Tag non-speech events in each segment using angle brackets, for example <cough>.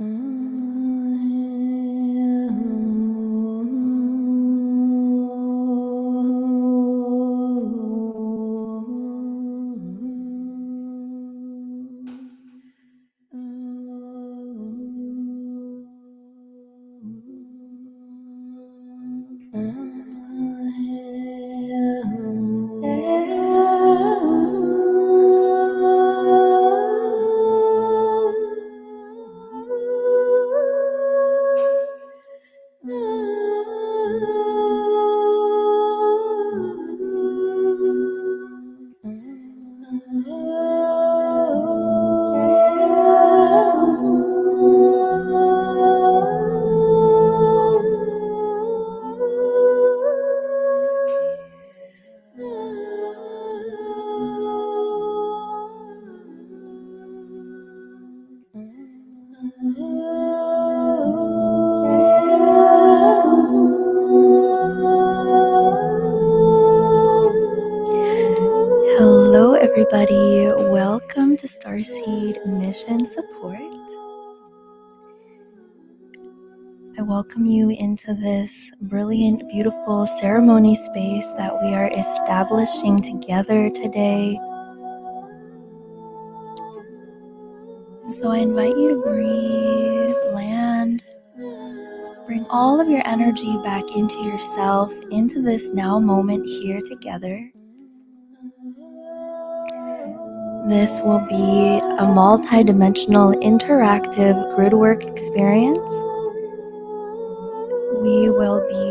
嗯。Beautiful ceremony space that we are establishing together today. so I invite you to breathe, land, bring all of your energy back into yourself, into this now moment here together. This will be a multi-dimensional interactive grid work experience. We will be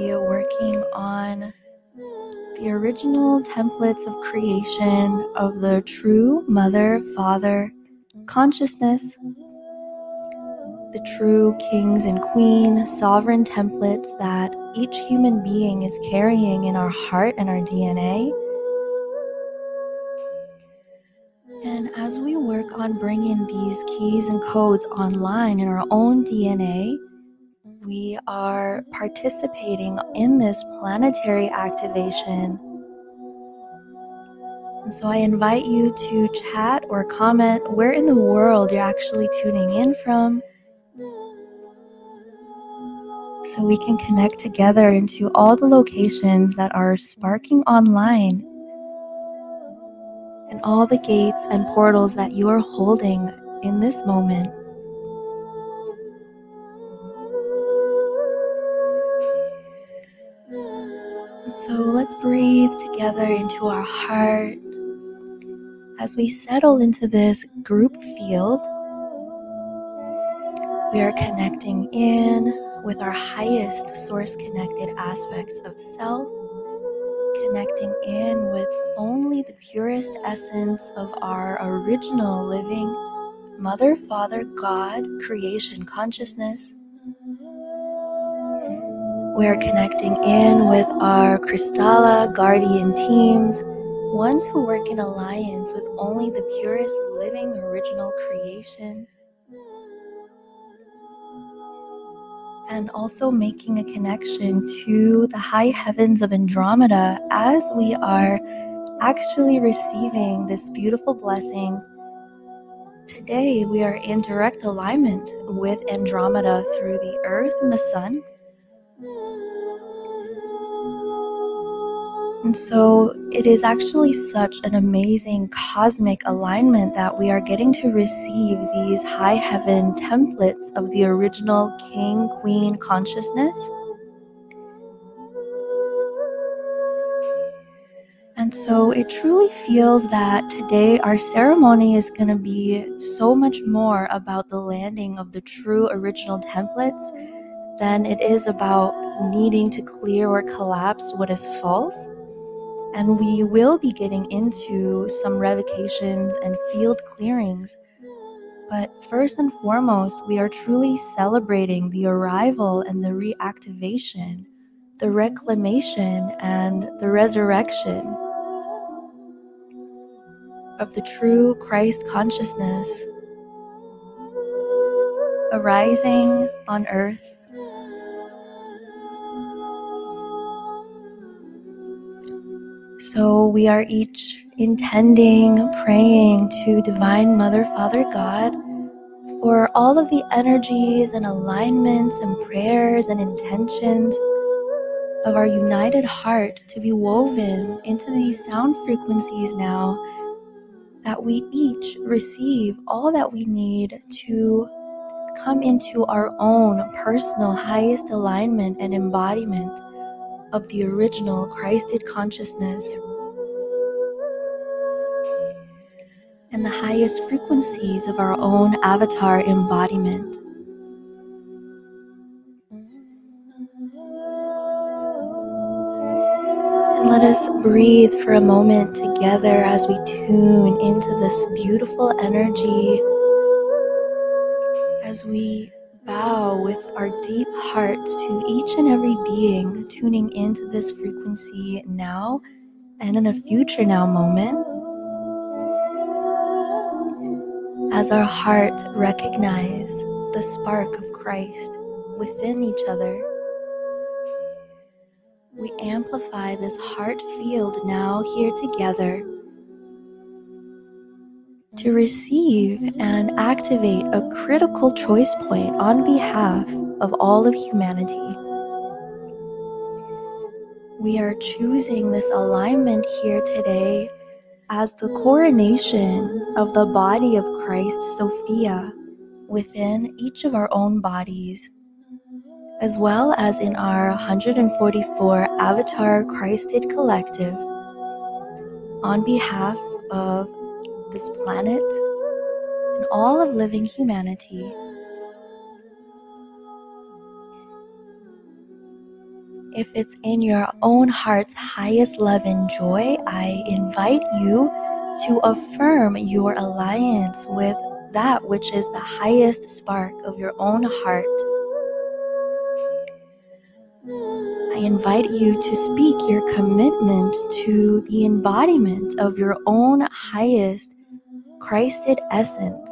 original templates of creation of the true mother, father consciousness, the true kings and queen sovereign templates that each human being is carrying in our heart and our DNA And as we work on bringing these keys and codes online in our own DNA, we are participating in this planetary activation. So I invite you to chat or comment where in the world you're actually tuning in from so we can connect together into all the locations that are sparking online and all the gates and portals that you are holding in this moment. So let's breathe together into our heart as we settle into this group field. We are connecting in with our highest source connected aspects of self, connecting in with only the purest essence of our original living Mother, Father, God, creation consciousness. We are connecting in with our Kristalla guardian teams, ones who work in alliance with only the purest living original creation. and also making a connection to the high heavens of Andromeda as we are actually receiving this beautiful blessing. Today, we are in direct alignment with Andromeda through the Earth and the Sun. And so it is actually such an amazing cosmic alignment that we are getting to receive these high heaven templates of the original king queen consciousness And so it truly feels that today our ceremony is going to be so much more about the landing of the true original templates than it is about needing to clear or collapse what is false. And we will be getting into some revocations and field clearings. But first and foremost, we are truly celebrating the arrival and the reactivation, the reclamation and the resurrection of the true Christ consciousness arising on earth. So we are each intending, praying to Divine Mother, Father God for all of the energies and alignments and prayers and intentions of our united heart to be woven into these sound frequencies now that we each receive all that we need to come into our own personal highest alignment and embodiment of the original Christed consciousness and the highest frequencies of our own avatar embodiment. And let us breathe for a moment together as we tune into this beautiful energy, as we with our deep hearts to each and every being tuning into this frequency now and in a future now moment. As our heart recognize the spark of Christ within each other, we amplify this heart field now here together to receive and activate a critical choice point on behalf of all of humanity. We are choosing this alignment here today as the coronation of the body of Christ, Sophia, within each of our own bodies, as well as in our 144 Avatar Christed Collective, on behalf of this planet and all of living humanity. If it's in your own heart's highest love and joy, I invite you to affirm your alliance with that which is the highest spark of your own heart. I invite you to speak your commitment to the embodiment of your own highest Christed essence.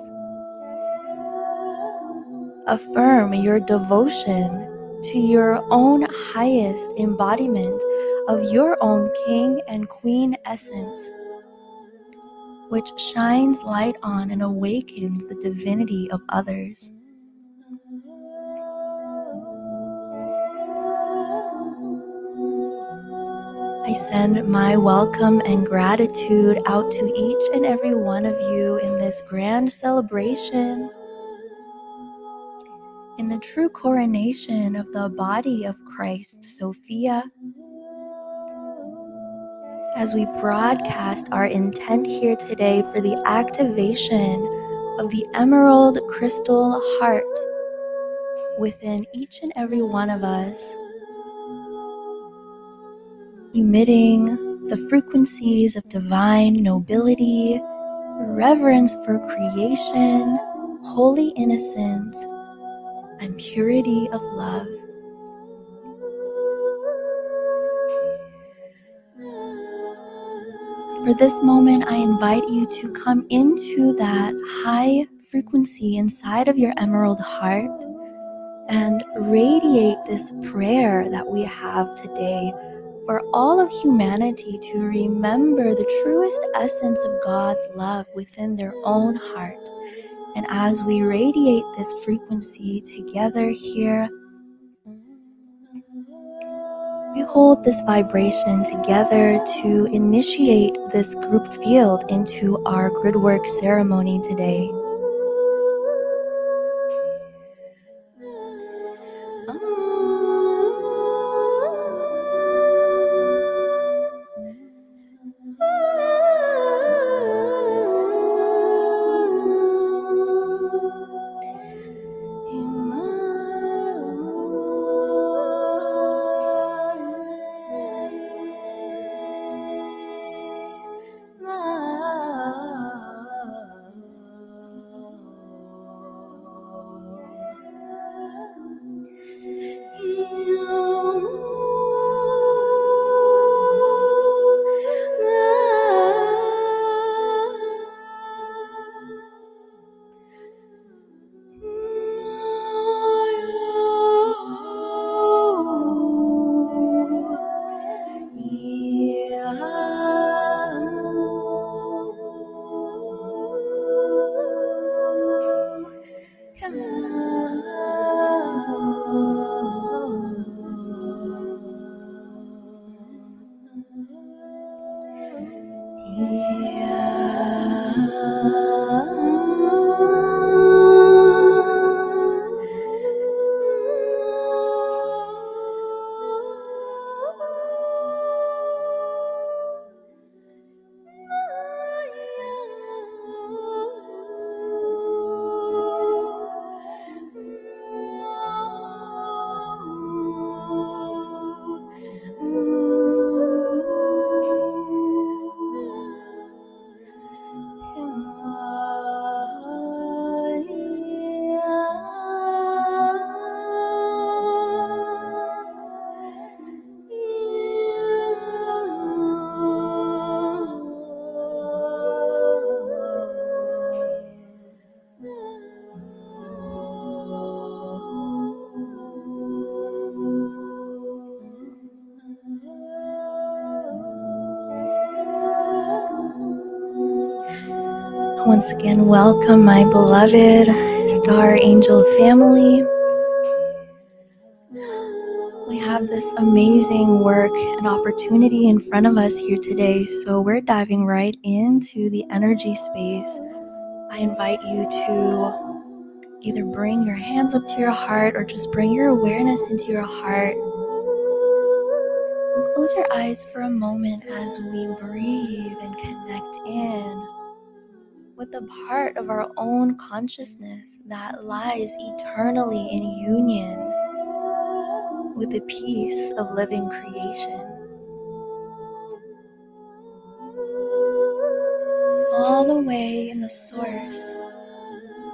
Affirm your devotion to your own highest embodiment of your own King and Queen essence, which shines light on and awakens the divinity of others. I send my welcome and gratitude out to each and every one of you in this grand celebration. In the true coronation of the body of Christ, Sophia, as we broadcast our intent here today for the activation of the emerald crystal heart within each and every one of us, emitting the frequencies of divine nobility, reverence for creation, holy innocence, and purity of love. For this moment, I invite you to come into that high frequency inside of your emerald heart and radiate this prayer that we have today for all of humanity to remember the truest essence of God's love within their own heart and as we radiate this frequency together here, we hold this vibration together to initiate this group field into our gridwork ceremony today. Once again, welcome, my beloved Star Angel family. We have this amazing work and opportunity in front of us here today, so we're diving right into the energy space. I invite you to either bring your hands up to your heart or just bring your awareness into your heart. And close your eyes for a moment as we breathe and connect in with the part of our own consciousness that lies eternally in union with the peace of living creation. All the way in the source,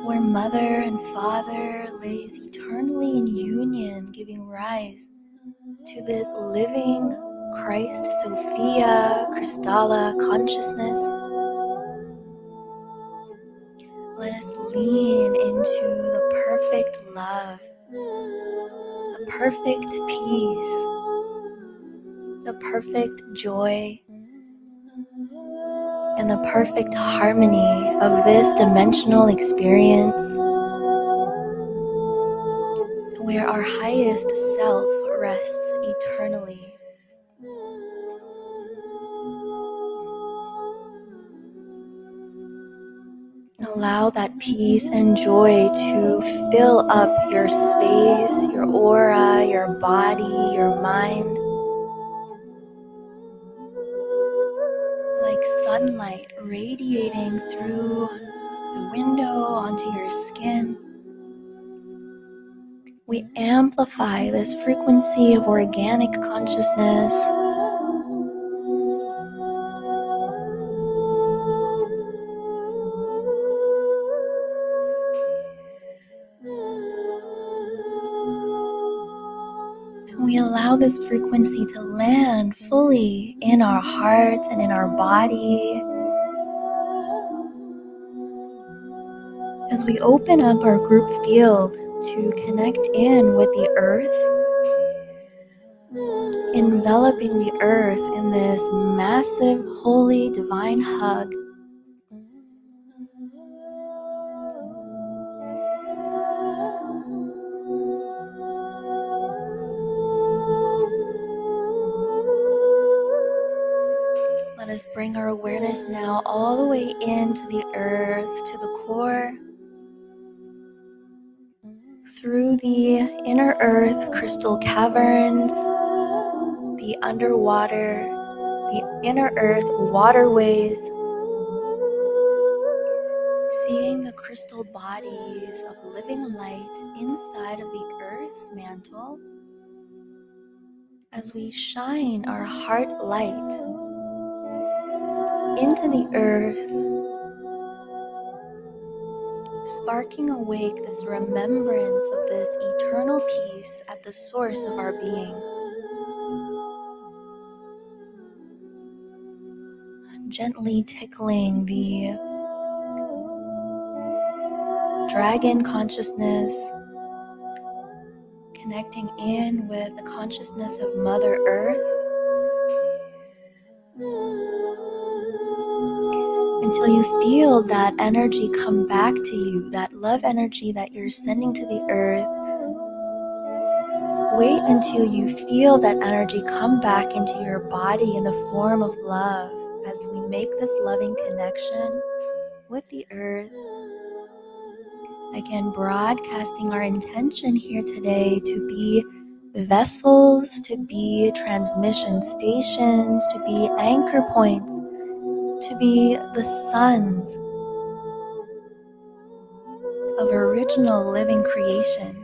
where Mother and Father lays eternally in union, giving rise to this living Christ Sophia Crystalla consciousness let us lean into the perfect love, the perfect peace, the perfect joy, and the perfect harmony of this dimensional experience where our highest self rests eternally. Allow that peace and joy to fill up your space, your aura, your body, your mind. Like sunlight radiating through the window onto your skin. We amplify this frequency of organic consciousness allow this frequency to land fully in our heart and in our body. As we open up our group field to connect in with the earth, enveloping the earth in this massive, holy, divine hug bring our awareness now all the way into the earth, to the core, through the inner earth crystal caverns, the underwater, the inner earth waterways, seeing the crystal bodies of living light inside of the earth's mantle. As we shine our heart light into the earth, sparking awake this remembrance of this eternal peace at the source of our being. Gently tickling the dragon consciousness, connecting in with the consciousness of Mother Earth until you feel that energy come back to you, that love energy that you're sending to the earth. Wait until you feel that energy come back into your body in the form of love as we make this loving connection with the earth. Again, broadcasting our intention here today to be vessels, to be transmission stations, to be anchor points to be the sons of original living creation.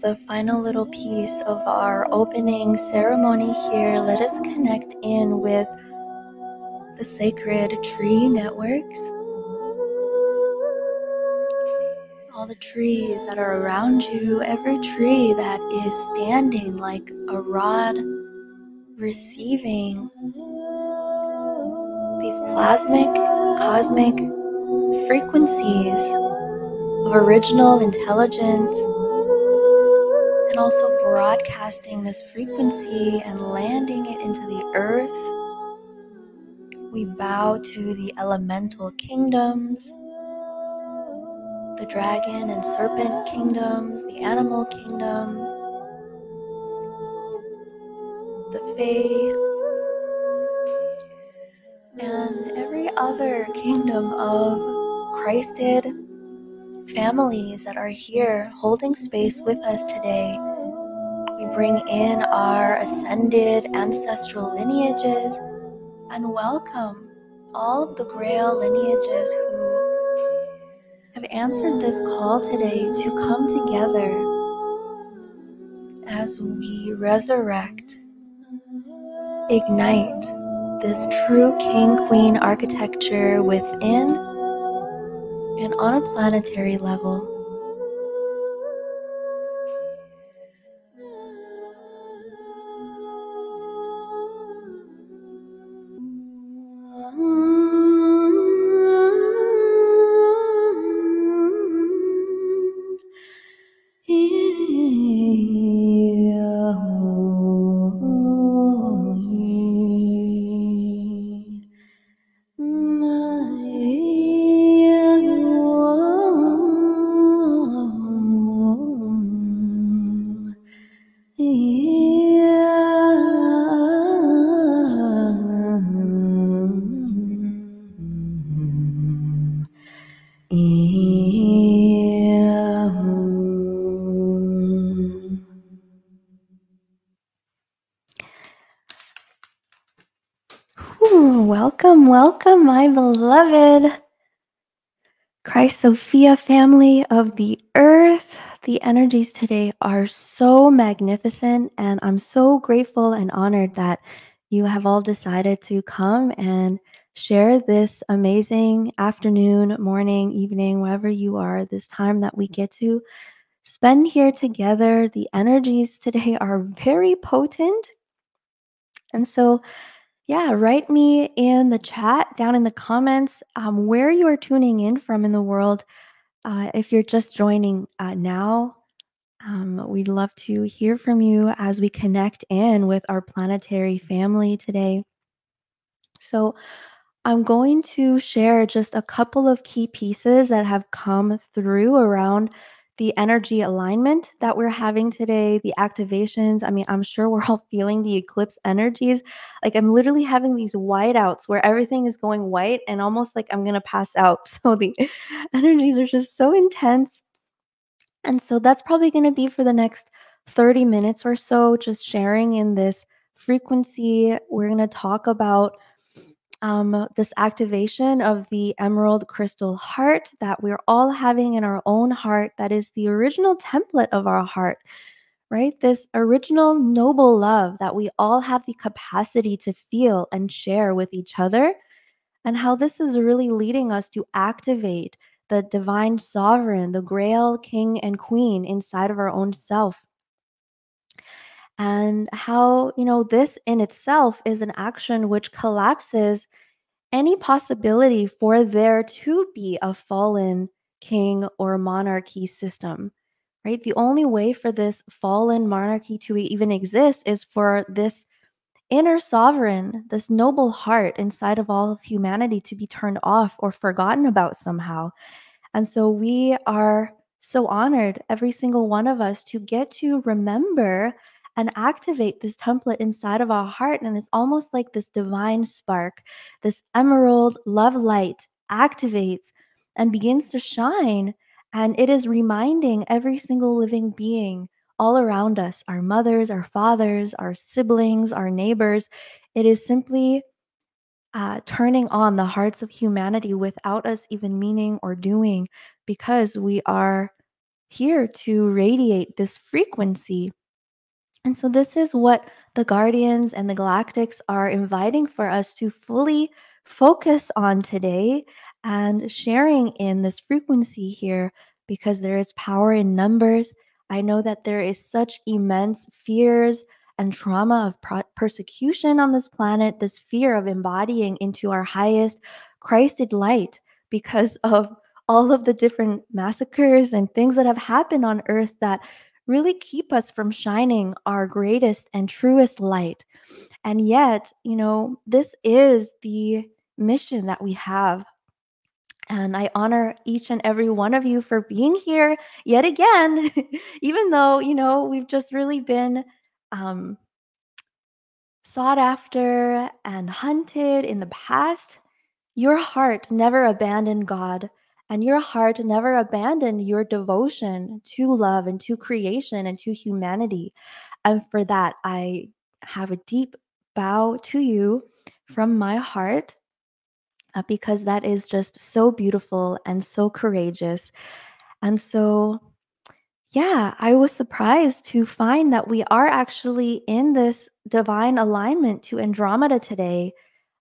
The final little piece of our opening ceremony here, let us connect in with the sacred tree networks. All the trees that are around you, every tree that is standing like a rod receiving these plasmic, cosmic frequencies of original intelligence also broadcasting this frequency and landing it into the earth. We bow to the elemental kingdoms, the dragon and serpent kingdoms, the animal kingdom, the fae, and every other kingdom of Christed families that are here holding space with us today. We bring in our ascended ancestral lineages and welcome all of the Grail lineages who have answered this call today to come together as we resurrect, ignite this true king queen architecture within and on a planetary level. My beloved Christ Sophia family of the earth. The energies today are so magnificent, and I'm so grateful and honored that you have all decided to come and share this amazing afternoon, morning, evening, wherever you are, this time that we get to spend here together. The energies today are very potent. And so, yeah, write me in the chat down in the comments um, where you are tuning in from in the world. Uh, if you're just joining uh, now, um, we'd love to hear from you as we connect in with our planetary family today. So, I'm going to share just a couple of key pieces that have come through around the energy alignment that we're having today, the activations. I mean, I'm sure we're all <laughs> feeling the eclipse energies. Like, I'm literally having these whiteouts where everything is going white and almost like I'm going to pass out. <laughs> So, the energies are just so intense. And so, that's probably going to be for the next 30 minutes or so, just sharing in this frequency. We're going to talk about um, this activation of the emerald crystal heart that we're all having in our own heart, that is the original template of our heart, right? This original noble love that we all have the capacity to feel and share with each other, and how this is really leading us to activate the divine sovereign, the grail king and queen inside of our own self. And how, you know, this in itself is an action which collapses any possibility for there to be a fallen king or monarchy system, right? The only way for this fallen monarchy to even exist is for this inner sovereign, this noble heart inside of all of humanity to be turned off or forgotten about somehow. And so we are so honored, every single one of us, to get to remember and activate this template inside of our heart. And it's almost like this divine spark, this emerald love light activates and begins to shine. And it is reminding every single living being all around us our mothers, our fathers, our siblings, our neighbors. It is simply uh, turning on the hearts of humanity without us even meaning or doing because we are here to radiate this frequency. And so, this is what the Guardians and the Galactics are inviting for us to fully focus on today and sharing in this frequency here because there is power in numbers. I know that there is such immense fears and trauma of persecution on this planet, this fear of embodying into our highest Christed light because of all of the different massacres and things that have happened on earth that really keep us from shining our greatest and truest light. And yet, you know, this is the mission that we have. And I honor each and every one of you for being here yet again, <laughs> even though, you know, we've just really been um, sought after and hunted in the past. Your heart never abandoned God, and your heart never abandoned your devotion to love and to creation and to humanity. And for that, I have a deep bow to you from my heart uh, because that is just so beautiful and so courageous. And so, yeah, I was surprised to find that we are actually in this divine alignment to Andromeda today.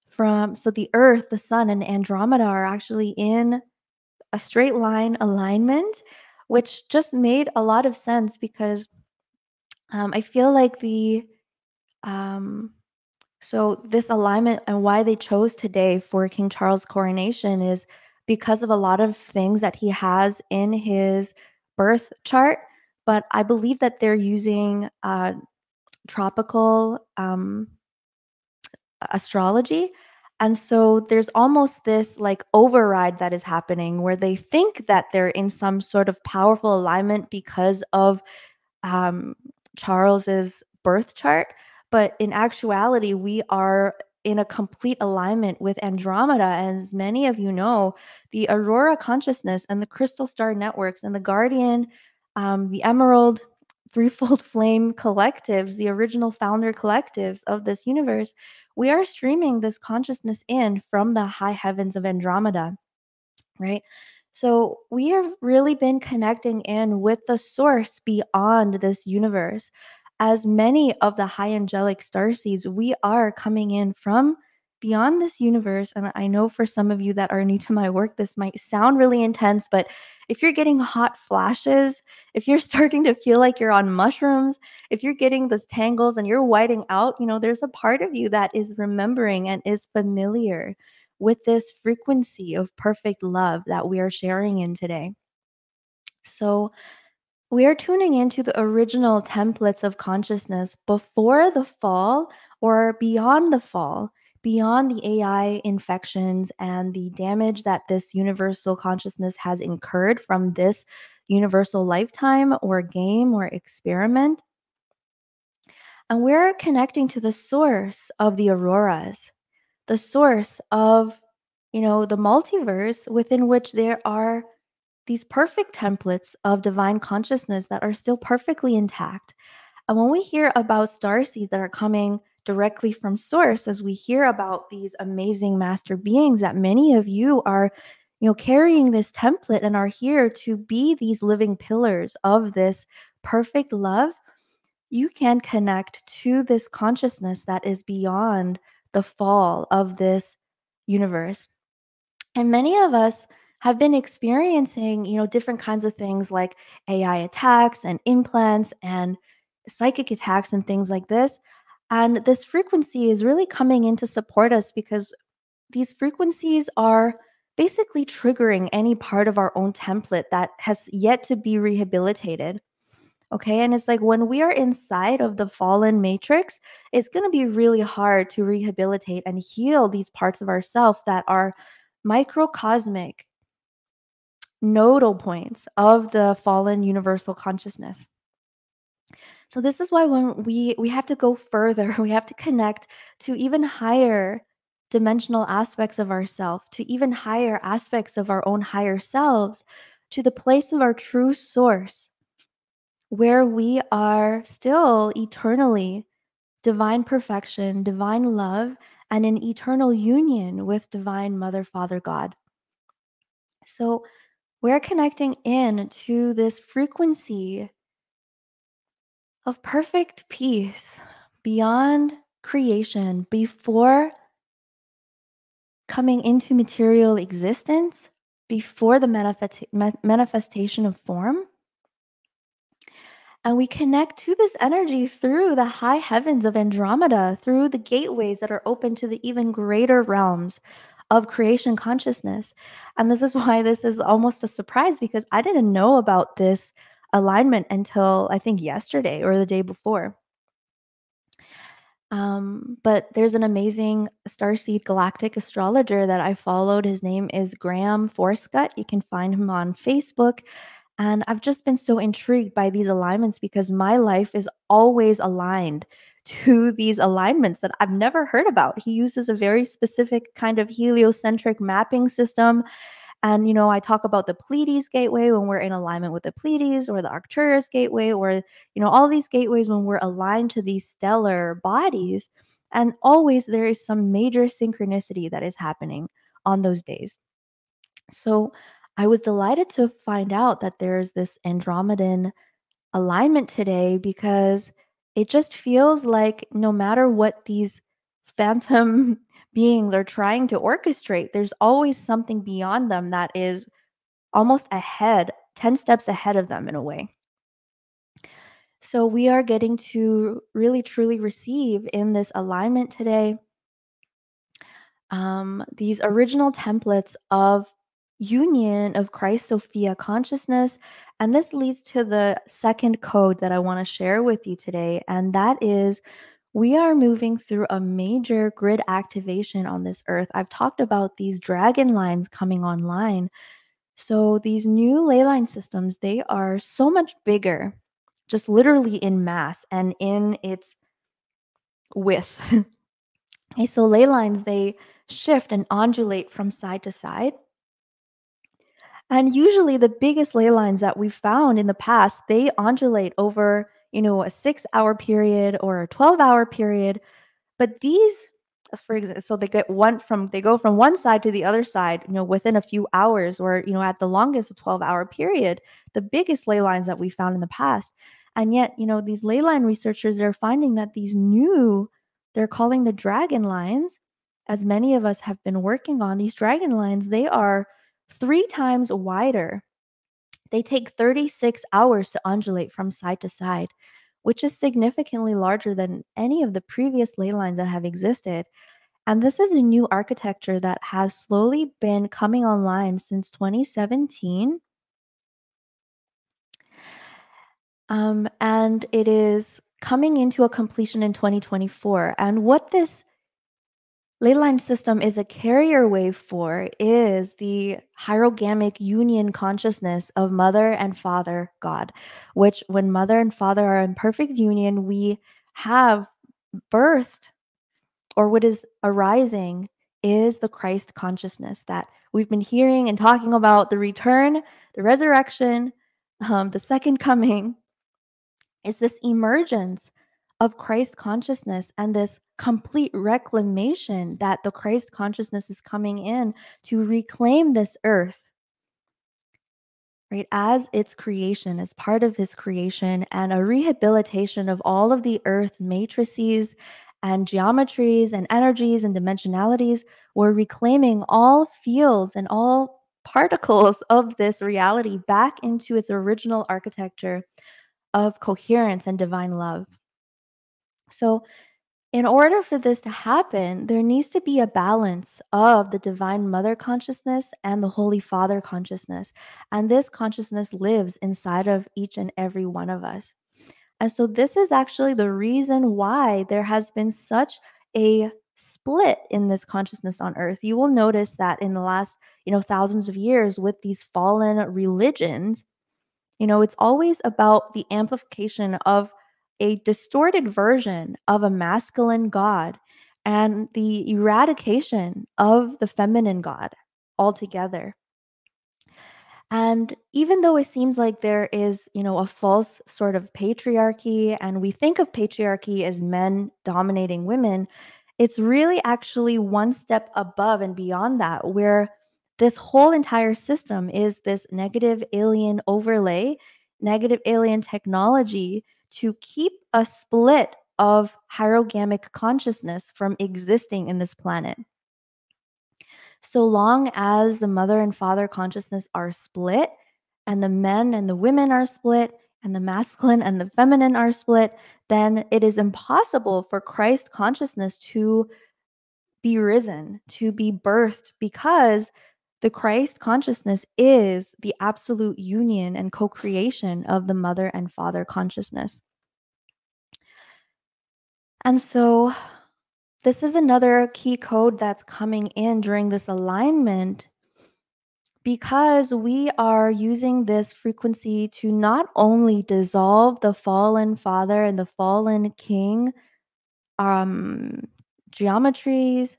From so the Earth, the Sun, and Andromeda are actually in a straight line alignment, which just made a lot of sense because um, I feel like the um, so this alignment and why they chose today for King Charles' coronation is because of a lot of things that he has in his birth chart. But I believe that they're using uh, tropical um, astrology. And so there's almost this like override that is happening where they think that they're in some sort of powerful alignment because of um, Charles's birth chart. But in actuality, we are in a complete alignment with Andromeda. As many of you know, the Aurora consciousness and the crystal star networks and the Guardian, um, the Emerald, Threefold <laughs> Flame collectives, the original founder collectives of this universe, we are streaming this consciousness in from the high heavens of Andromeda, right? So we have really been connecting in with the source beyond this universe. As many of the high angelic star seeds, we are coming in from beyond this universe. And I know for some of you that are new to my work, this might sound really intense, but if you're getting hot flashes, if you're <laughs> starting to feel like you're on mushrooms, if you're getting those tangles and you're whiting out, you know, there's a part of you that is remembering and is familiar with this frequency of perfect love that we are sharing in today. So, we are tuning into the original templates of consciousness before the fall or beyond the fall, beyond the AI infections and the damage that this universal consciousness has incurred from this universal lifetime or game or experiment. And we're connecting to the source of the auroras, the source of, you know, the multiverse within which there are these perfect templates of divine consciousness that are still perfectly intact. And when we hear about star seeds that are coming directly from source, as we hear about these amazing master beings that many of you are, you know, carrying this template and are here to be these living pillars of this perfect love, you can connect to this consciousness that is beyond the fall of this universe. And many of us have been experiencing, you know, different kinds of things like AI attacks and implants and psychic attacks and things like this. And this frequency is really coming in to support us because these frequencies are basically triggering any part of our own template that has yet to be rehabilitated. Okay. And it's like when we are inside of the fallen matrix, it's going to be really hard to rehabilitate and heal these parts of ourself that are microcosmic nodal points of the fallen universal consciousness. So this is why when we we have to go further, <laughs> we have to connect to even higher dimensional aspects of ourself, to even higher aspects of our own higher selves, to the place of our true source where we are still eternally divine perfection, divine love, and in eternal union with divine Mother, Father, God. So, we're connecting in to this frequency of perfect peace beyond creation before coming into material existence, before the manifest- manifestation of form. And we connect to this energy through the high heavens of Andromeda, through the gateways that are open to the even greater realms of creation consciousness. And this is <laughs> why this is almost a surprise because I didn't know about this alignment until I think yesterday or the day before. Um, but there's an amazing starseed galactic astrologer that I followed. His name is Grayham Forscutt. You can find him on Facebook. And I've just been so intrigued by these alignments because my life is always aligned <laughs> to these alignments that I've never heard about. He uses a very specific kind of heliocentric mapping system. And, you know, I talk about the Pleiades gateway when we're in alignment with the Pleiades or the Arcturus gateway or, you know, all these gateways when we're aligned to these stellar bodies. And always there is some major synchronicity that is happening on those days. So I was delighted to find out that there's this Andromedan alignment today because it just feels like no matter what these phantom beings are trying to orchestrate, there's always something beyond them that is almost ahead, 10 steps ahead of them in a way. So we are getting to really truly receive in this alignment today um, these original templates of union of Christ Sophia consciousness. And this leads to the second code that I want to share with you today. And that is we are moving through a major grid activation on this earth. I've talked about these dragon lines coming online. So these new ley line systems, they are so much bigger, just literally in mass and in its width. <laughs> okay, so ley lines, they shift and undulate from side to side. And usually the biggest ley lines that we've found in the past, they undulate over, you know, a 6-hour period or a 12-hour period. But these for example, so they get one from they go from one side to the other side, you know, within a few hours or, you know, at the longest a 12-hour period, the biggest ley lines that we found in the past. And yet, you know, these ley line researchers are finding that these new they're calling the dragon lines as many of us have been working on these dragon lines, they are three times wider. They take 36 hours to undulate from side to side, which is significantly larger than any of the previous ley lines that have existed. And this is a new architecture that has slowly been coming online since 2017. Um, and it is coming into a completion in 2024. And what this Leyline system is a carrier wave for is the hierogamic union consciousness of mother and father God, which when mother and father are in perfect union, we have birthed or what is arising is the Christ consciousness that we've been hearing and talking about the return, the resurrection, um, the second coming is this emergence of Christ consciousness and this complete reclamation that the Christ consciousness is coming in to reclaim this earth, right, as its creation, as part of his creation, and a rehabilitation of all of the earth matrices and geometries and energies and dimensionalities. We're reclaiming all fields and all particles of this reality back into its original architecture of coherence and divine love. So, in order for this to happen, there needs to be a balance of the Divine Mother consciousness and the Holy Father consciousness. And this consciousness lives inside of each and every one of us. And so, this is actually the reason why there has been such a split in this consciousness on earth. You will notice that in the last, you know, thousands of years with these fallen religions, you know, it's always about the amplification of a distorted version of a masculine god and the eradication of the feminine god altogether. And even though it seems like there is, you know, a false sort of patriarchy and we think of patriarchy as men dominating women, it's really actually one step above and beyond that where this whole entire system is this negative alien overlay, negative alien technology to keep a split of hierogamic consciousness from existing in this planet. So long as the mother and father consciousness are split, and the men and the women are split, and the masculine and the feminine are split, then it is impossible for Christ consciousness to be risen, to be birthed, because the Christ consciousness is the absolute union and co creation of the mother and father consciousness. And so, this is another key code that's coming in during this alignment because we are using this frequency to not only dissolve the fallen father and the fallen king um geometries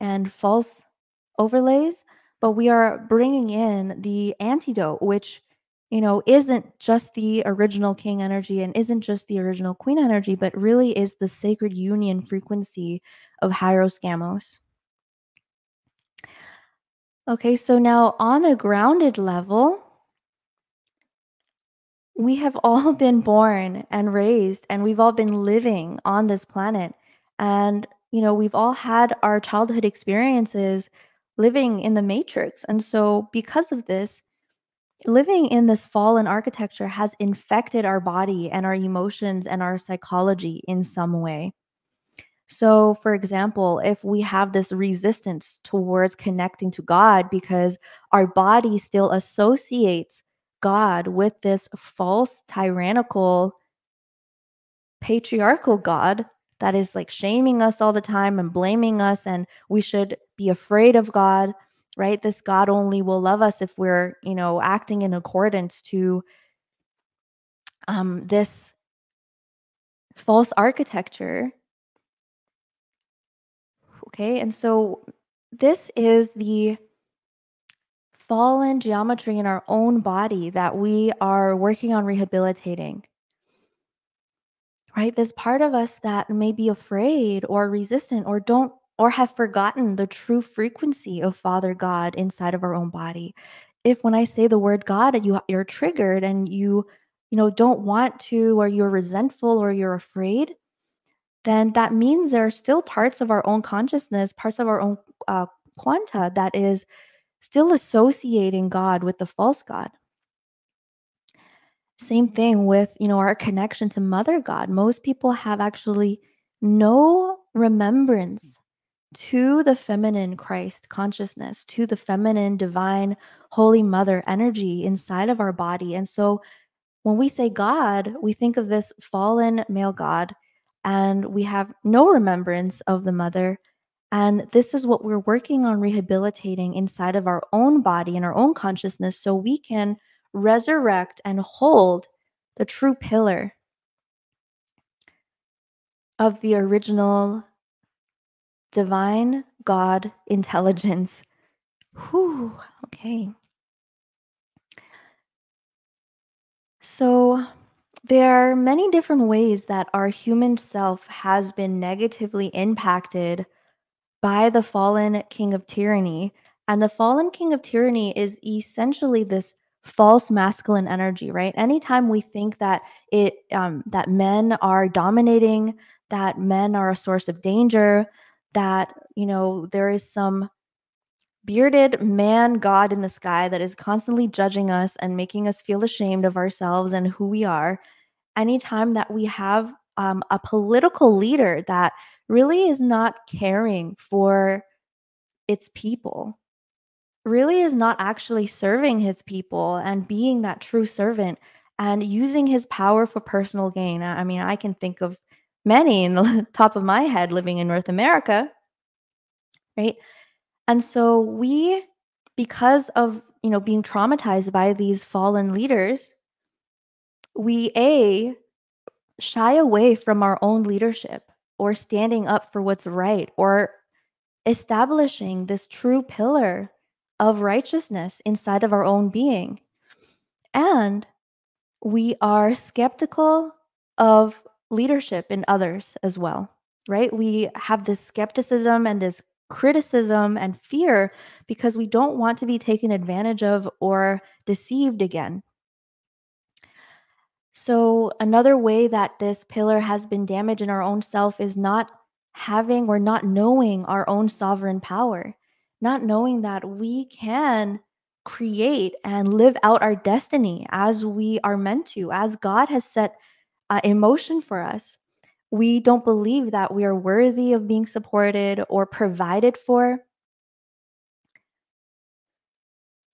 and false overlays but we are bringing in the antidote which you know isn't just the original king energy and isn't just the original queen energy but really is the sacred union frequency of Hieros Gamos. Okay, so now on a grounded level, we have all <laughs> been born and raised, and we've all been living on this planet. And, you know, we've all had our childhood experiences living in the matrix. And so, because of this, living in this fallen architecture has infected our body and our emotions and our psychology in some way. So, for example, if we have this resistance towards connecting to God because our body still associates God with this false, tyrannical, patriarchal God that is like shaming us all the time and blaming us, and we should be afraid of God, right? This God only will love us if we're, you know, acting in accordance to um, this false architecture Okay. And so this is the fallen geometry in our own body that we are working on rehabilitating. Right? This part of us that may be afraid or resistant or don't or have forgotten the true frequency of Father God inside of our own body. If when I say the word God, you you're triggered and you you know don't want to or you're resentful or you're afraid, then that means there are still parts of our own consciousness, parts of our own uh, quanta that is still associating God with the false God. Same thing with, you know, our connection to Mother God. Most people have actually no remembrance to the feminine Christ consciousness, to the feminine divine holy mother energy inside of our body. And so when we say God, we think of this fallen male God and we have no remembrance of the mother. And this is what we're working on rehabilitating inside of our own body and our own consciousness so we can resurrect and hold the true pillar of the original divine God intelligence. Whew, okay. So, there are many different ways that our human self has been negatively impacted by the fallen king of tyranny. And the fallen king of tyranny is essentially this false masculine energy, right? Anytime we think that it um, that men are dominating, that men are a source of danger, that you know there is some bearded man god in the sky that is constantly judging us and making us feel ashamed of ourselves and who we are. Anytime that we have um, a political leader that really is not caring for its people really is not actually serving his people and being that true servant and using his power for personal gain i mean i can think of many in the <laughs> top of my head living in north america right and so we, because of, you know, being traumatized by these fallen leaders, we A, shy away from our own leadership or standing up for what's right or establishing this true pillar of righteousness inside of our own being. And we are skeptical of leadership in others as well, right? We have this skepticism and this criticism and fear because we don't want to be taken advantage of or deceived again. So, another way that this pillar has been damaged in our own self is not having or not knowing our own sovereign power, not knowing that we can create and live out our destiny as we are meant to, as God has set uh, emotion for us. We don't believe that we are worthy of being supported or provided for.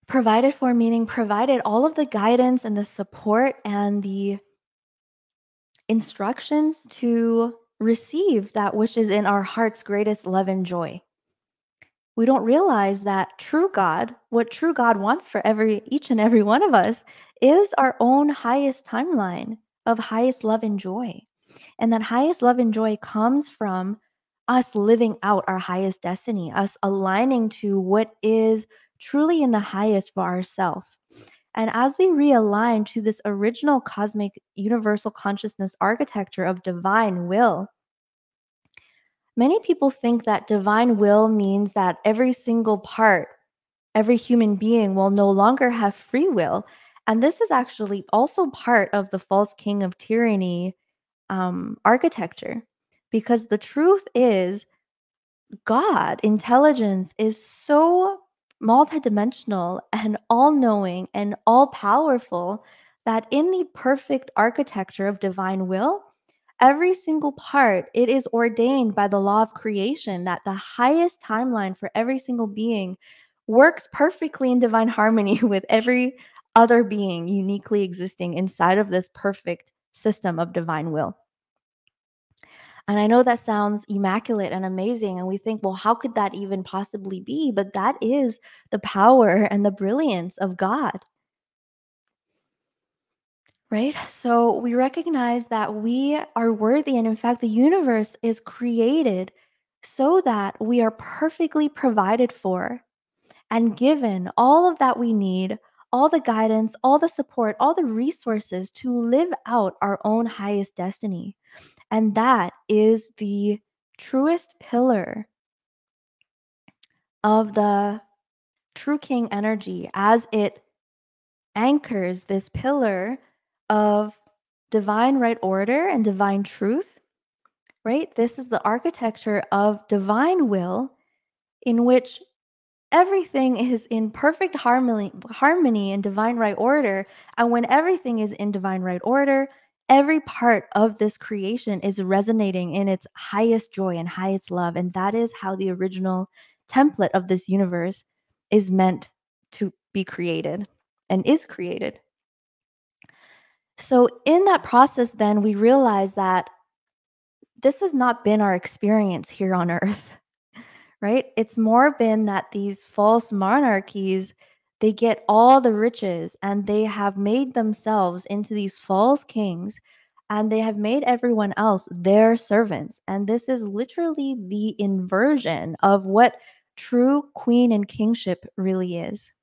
Provided for meaning provided all of the guidance and the support and the instructions to receive that which is in our heart's greatest love and joy. We don't realize that true God, what true God wants for every each and every one of us is our own highest timeline of highest love and joy. And that highest love and joy comes from us living out our highest destiny, us aligning to what is truly in the highest for ourselves. And as we realign to this original cosmic universal consciousness architecture of divine will, many people think that divine will means that every single part, every human being will no longer have free will. And this is actually also part of the false king of tyranny um, architecture, because the truth is, God, intelligence, is so multidimensional and all knowing and all powerful that in the perfect architecture of divine will, every single part, it is ordained by the law of creation that the highest timeline for every single being works perfectly in divine harmony <laughs> with every other being uniquely existing inside of this perfect system of divine will. And I know that sounds immaculate and amazing. And we think, well, how could that even possibly be? But that is the power and the brilliance of God. Right? So we recognize that we are worthy. And in fact, the universe is created so that we are perfectly provided for and given all of that we need, all the guidance, all the support, all the resources to live out our own highest destiny. And that is the truest pillar of the true king energy as it anchors this pillar of divine right order and divine truth, right? This is the architecture of divine will in which everything is in perfect harmony harmony and divine right order and when everything is in divine right order every part of this creation is resonating in its highest joy and highest love. And that is how the original template of this universe is meant to be created and is created. So, in that process, then we realize that this has not been our experience here on earth, right? It's more been that these false monarchies they get all the riches and they have made themselves into these false kings and they have made everyone else their servants. And this is literally the inversion of what true queen and kingship really is.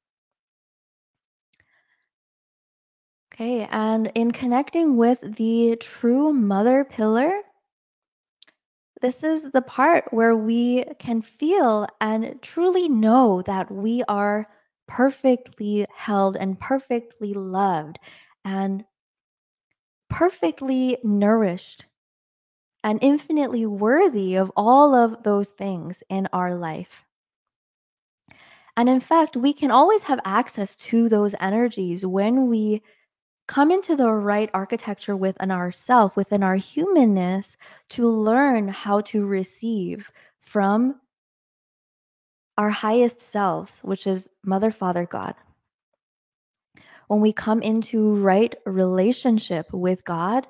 Okay, and in connecting with the true mother pillar, this is the part where we can feel and truly know that we are perfectly held and perfectly loved and perfectly nourished and infinitely worthy of all of those things in our life. And in fact, we can always have access to those energies when we come into the right architecture within ourself, within our humanness, to learn how to receive from our highest selves, which is Mother, Father, God. When we come into right relationship with God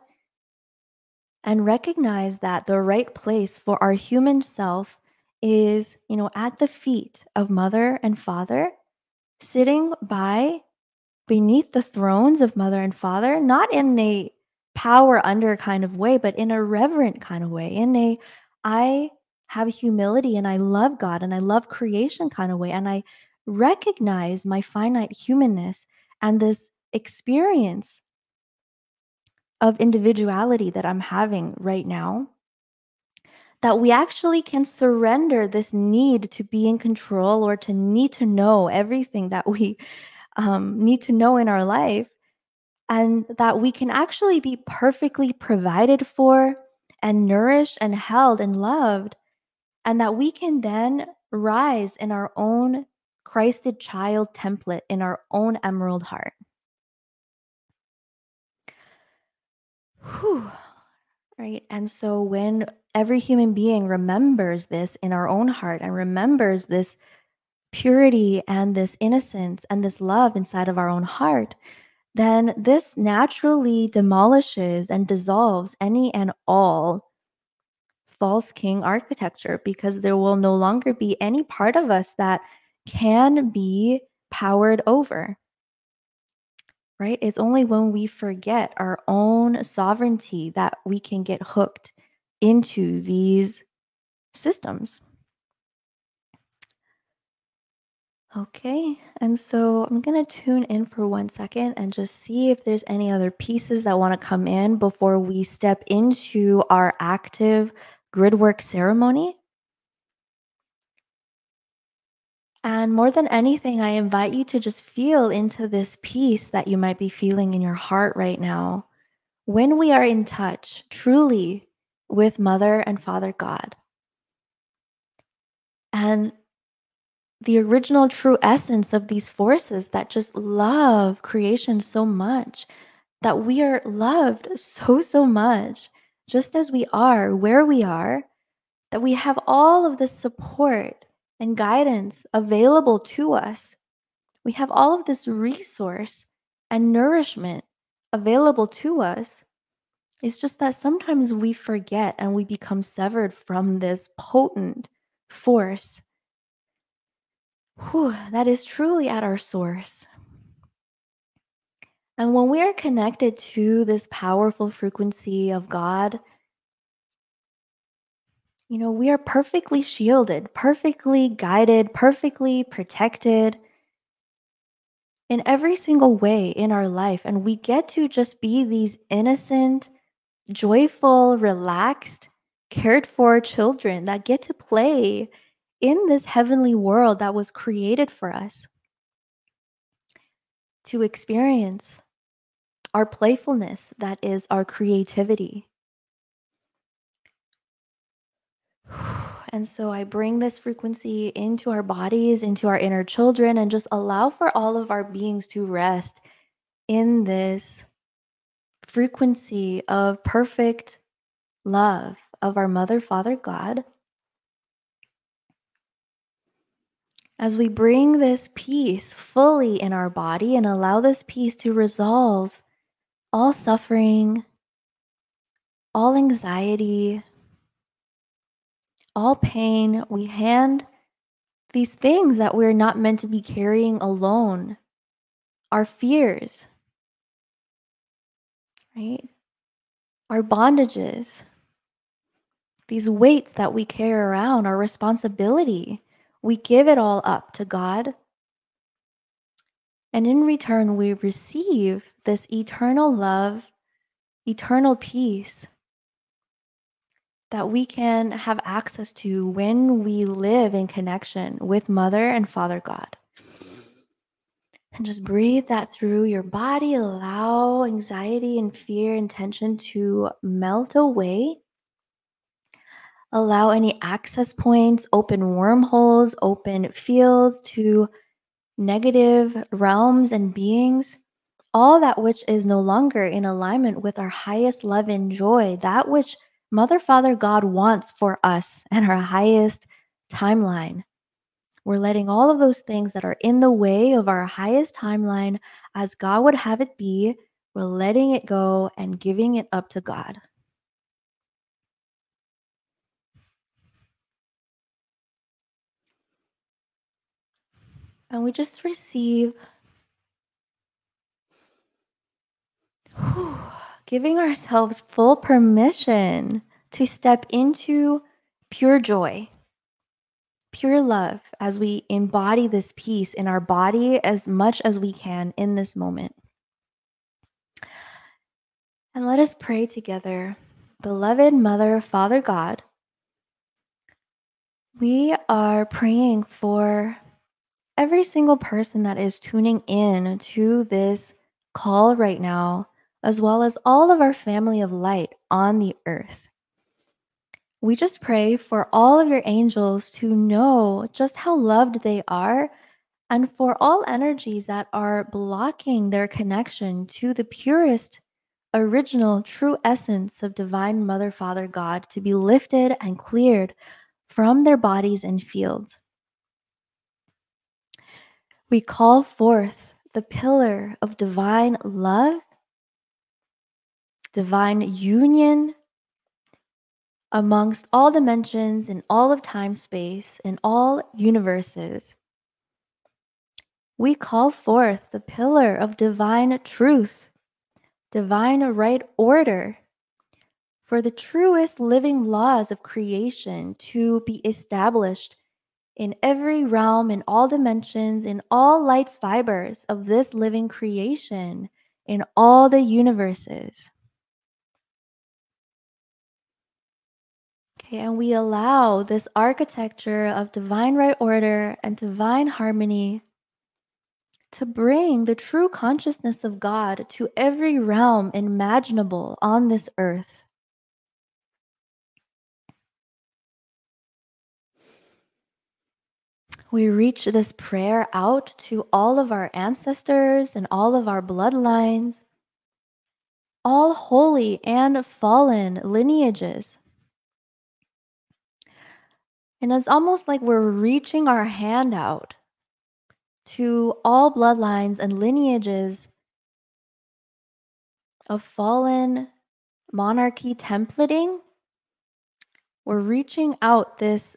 and recognize that the right place for our human self is, you know, at the feet of Mother and Father, sitting by beneath the thrones of Mother and Father, not in a power under kind of way, but in a reverent kind of way, in a I have humility and I love God and I love creation kind of way. And I recognize my finite humanness and this experience of individuality that I'm having right now. that we actually can surrender this need to be in control or to need to know everything that we um, need to know in our life, and that we can actually be perfectly provided for and nourished and held and loved, and that we can then rise in our own Christed child template in our own emerald heart. Whew. Right. And so when every human being remembers this in our own heart and remembers this purity and this innocence and this love inside of our own heart, then this naturally demolishes and dissolves any and all false king architecture because there will no longer be any part of us that can be powered over. Right? It's only when we forget our own sovereignty that we can get hooked into these systems. Okay, and so I'm going to tune in for one second and just see if there's any other pieces that want to come in before we step into our active grid work ceremony. And more than anything, I invite you to just feel into this peace that you might be feeling in your heart right now. When we are in touch truly with Mother and Father God. And the original true essence of these forces that just love creation so much, that we are loved so, so much, just as we are, where we are, that we have all of this support and guidance available to us. We have all of this resource and nourishment available to us. It's just that sometimes we forget and we become severed from this potent force whew, that is truly at our source. And when we are connected to this powerful frequency of God, you know, we are perfectly shielded, perfectly guided, perfectly protected in every single way in our life. And we get to just be these innocent, joyful, relaxed, cared for children that get to play in this heavenly world that was created for us to experience our playfulness, that is our creativity. <sighs> And so I bring this frequency into our bodies, into our inner children, and just allow for all of our beings to rest in this frequency of perfect love of our Mother, Father, God. As we bring this peace fully in our body and allow this peace to resolve all suffering, all anxiety, all pain, we hand these things that we're not meant to be carrying alone, our fears, right? Our bondages, these weights that we carry around, our responsibility. We give it all up to God. And in return, we receive this eternal love, eternal peace that we can have access to when we live in connection with Mother and Father God. And just breathe that through your body. Allow anxiety and fear and tension to melt away. Allow any access points, open wormholes, open fields to negative realms and beings. All that which is no longer in alignment with our highest love and joy, that which Mother, Father, God wants for us <laughs> and our highest timeline. We're letting all of those things that are in the way of our highest timeline as God would have it be, we're letting it go and giving it up to God. And we just receive whew, <sighs> giving ourselves full permission to step into pure joy, pure love as we embody this peace in our body as much as we can in this moment. And let us pray together. Beloved Mother, Father God, We are praying for every single person that is tuning in to this call right now, as well as all of our family of light on the earth. We just pray for all of your angels to know just how loved they are and for all energies that are blocking their connection to the purest, original, true essence of Divine Mother, Father, God to be lifted and cleared from their bodies and fields. We call forth the pillar of divine love, divine union amongst all dimensions in all of time space in all universes. We call forth the pillar of divine truth, divine right order, for the truest living laws of creation to be established in every realm, in all dimensions, in all light fibers of this living creation, in all the universes. Okay, and we allow this architecture of divine right order and divine harmony to bring the true consciousness of God to every realm imaginable on this earth. We reach this prayer out to all of our ancestors and all of our bloodlines, all holy and fallen lineages. And it's almost like we're reaching our hand out to all bloodlines and lineages of fallen monarchy templating. We're reaching out this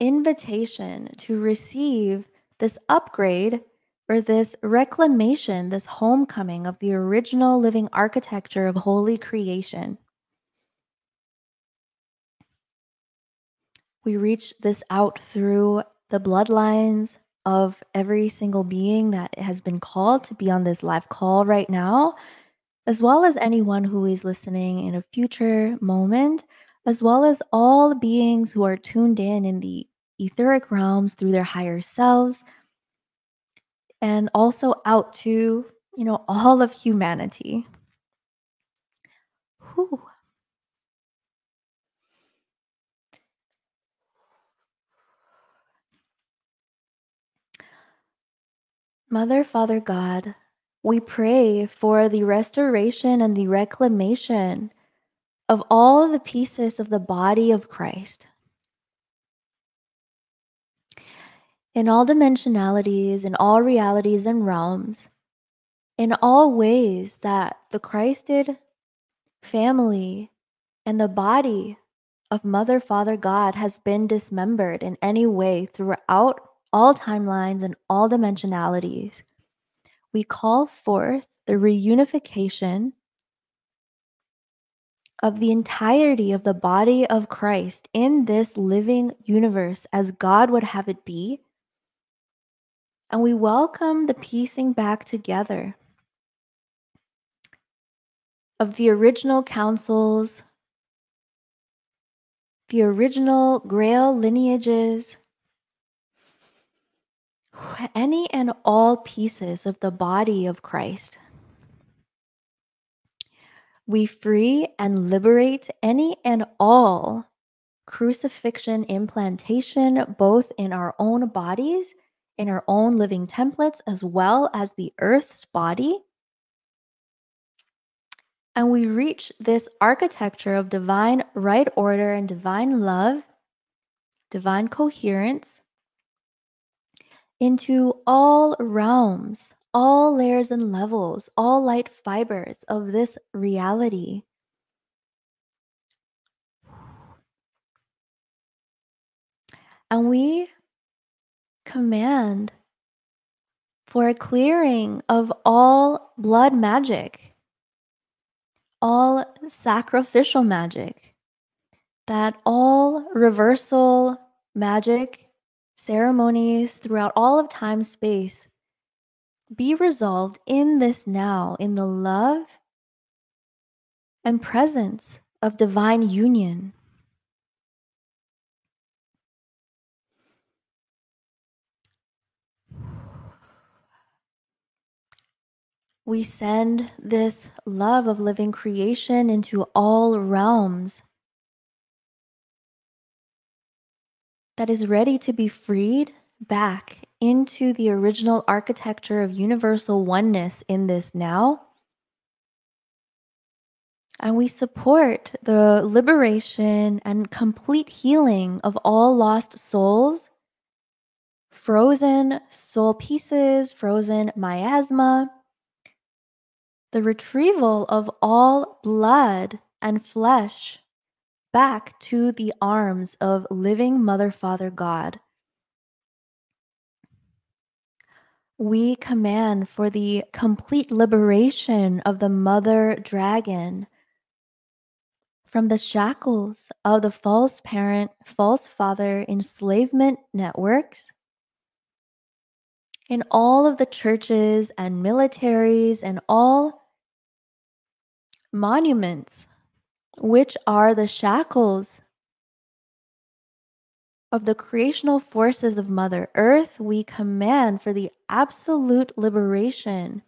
invitation to receive this upgrade or this reclamation, this homecoming of the original living architecture of holy creation. We reach this out through the bloodlines of every single being that has been called to be on this live call right now, as well as anyone who is listening in a future moment as well as all beings who are tuned in in the etheric realms through their higher selves, and also out to, you know, all of humanity. Whew. Mother, Father God, we pray for the restoration and the reclamation of all the pieces of the body of Christ. In all dimensionalities, in all realities and realms, in all ways that the Christed family and the body of Mother, Father, God has been dismembered in any way throughout all timelines and all dimensionalities. We call forth the reunification of the entirety of the body of Christ in this living universe as God would have it be. And we welcome the piecing back together of the original councils, the original Grail lineages, any and all pieces of the body of Christ. We free and liberate any and all crucifixion implantation, both in our own bodies, in our own living templates, as well as the earth's body. And we reach this architecture of divine right order and divine love, divine coherence into all realms all layers and levels, all light fibers of this reality. And we command for a clearing of all blood magic, all sacrificial magic, that all reversal magic ceremonies throughout all of time space be resolved in this now, in the love and presence of divine union. We send this love of living creation into all realms that is ready to be freed back into the original architecture of universal oneness in this now. And we support the liberation and complete healing of all lost souls, frozen soul pieces, frozen miasma, the retrieval of all blood and flesh back to the arms of living Mother, Father, God. We command for the complete liberation of the mother dragon from the shackles of the false parent, false father enslavement networks in all of the churches and militaries and all monuments, which are the shackles of the creational forces of Mother Earth, we command for the absolute liberation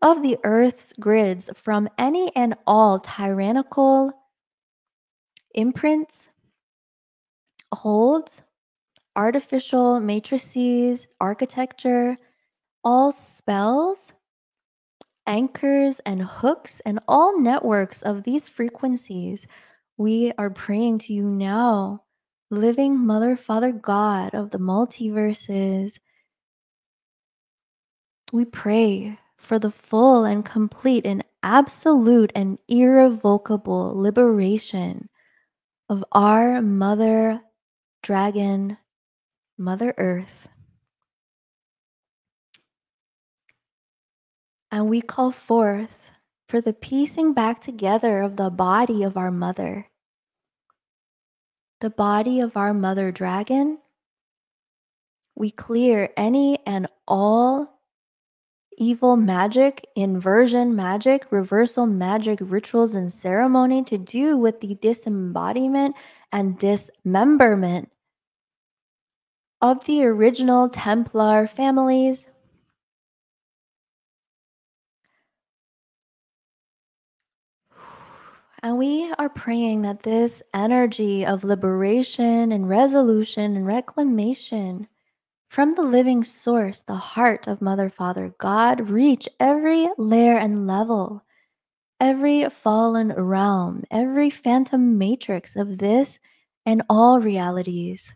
of the Earth's grids from any and all tyrannical imprints, holds, artificial matrices, architecture, all spells, anchors, and hooks, and all networks of these frequencies. We are praying to you now living Mother, Father, God of the multiverses, we pray for the full and complete and absolute and irrevocable liberation of our Mother Dragon, Mother Earth. And we call forth for the piecing back together of the body of our Mother. The body of our mother dragon, we clear any and all evil magic, inversion magic, reversal magic, rituals, and ceremony to do with the disembodiment and dismemberment of the original Templar families And we are praying that this energy of liberation and resolution and reclamation from the living source, the heart of Mother, Father, God, reach every layer and level, every fallen realm, every phantom matrix of this and all realities.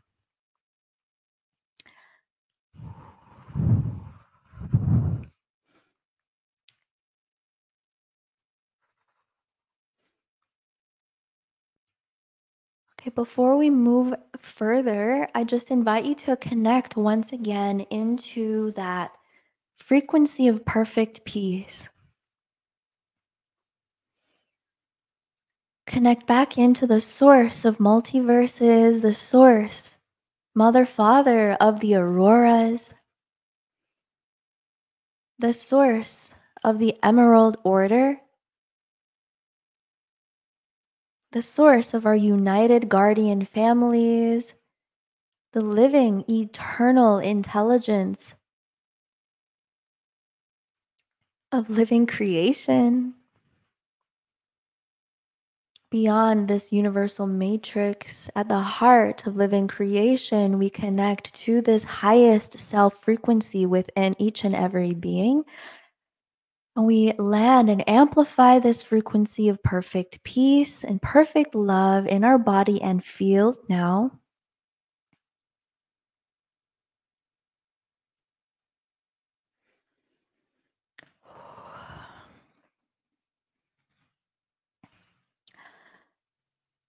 Okay, before we move further, I just invite you to connect once again into that frequency of perfect peace. Connect back into the source of multiverses, the source, Mother, Father of the auroras, the source of the Emerald Order the source of our united guardian families, the living eternal intelligence of living creation. Beyond this universal matrix, at the heart of living creation, we connect to this highest self frequency within each and every being and we land and amplify this frequency of perfect peace and perfect love in our body and field now.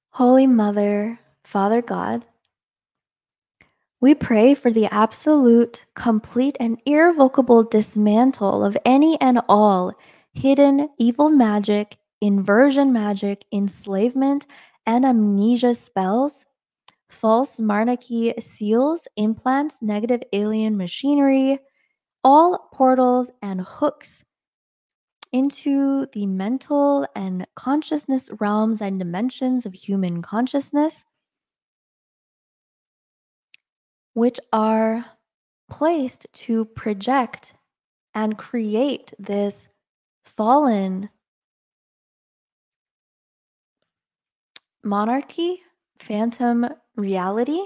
Holy Mother, Father God, we pray for the absolute, complete, and irrevocable dismantle of any and all hidden evil magic, inversion magic, enslavement, and amnesia spells, false monarchy seals, implants, negative alien machinery, all portals and hooks into the mental and consciousness realms and dimensions of human consciousness which are placed to project and create this fallen monarchy, phantom reality,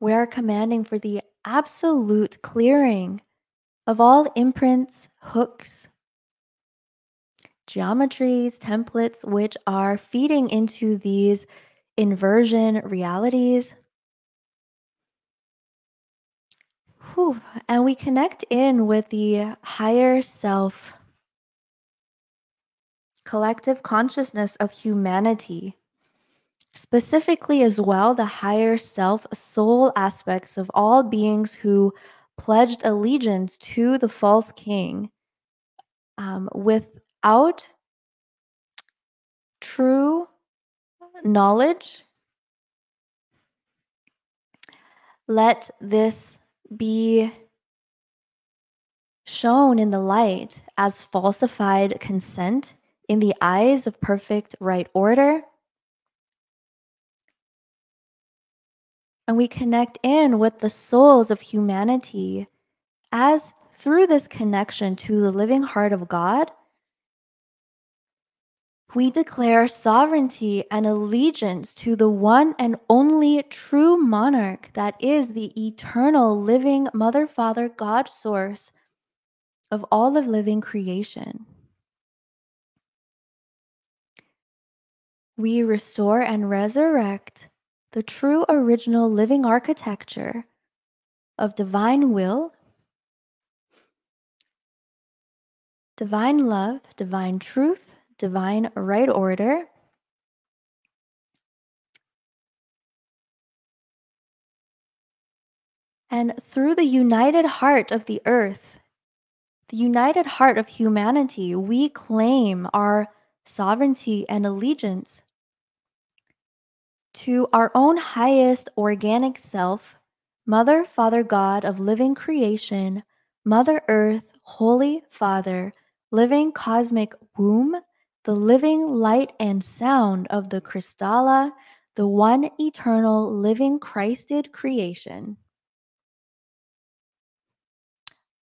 we are commanding for the absolute clearing of all imprints, hooks, geometries, templates, which are feeding into these inversion realities. Whew. And we connect in with the higher self, collective consciousness of humanity. Specifically, as well, the higher self soul aspects of all beings who pledged allegiance to the false king um, without true knowledge. Let this be shown in the light as falsified consent in the eyes of perfect right order. And we connect in with the souls of humanity as through this connection to the living heart of God, we declare sovereignty and allegiance to the one and only true monarch that is the eternal living Mother, Father, God source of all of living creation. We restore and resurrect the true original living architecture of divine will, divine love, divine truth, divine right order. And through the united heart of the earth, the united heart of humanity, we claim our sovereignty and allegiance to our own highest organic self, Mother, Father God of living creation, Mother Earth, Holy Father, living cosmic womb, the living light and sound of the Christalla, the one eternal living Christed creation.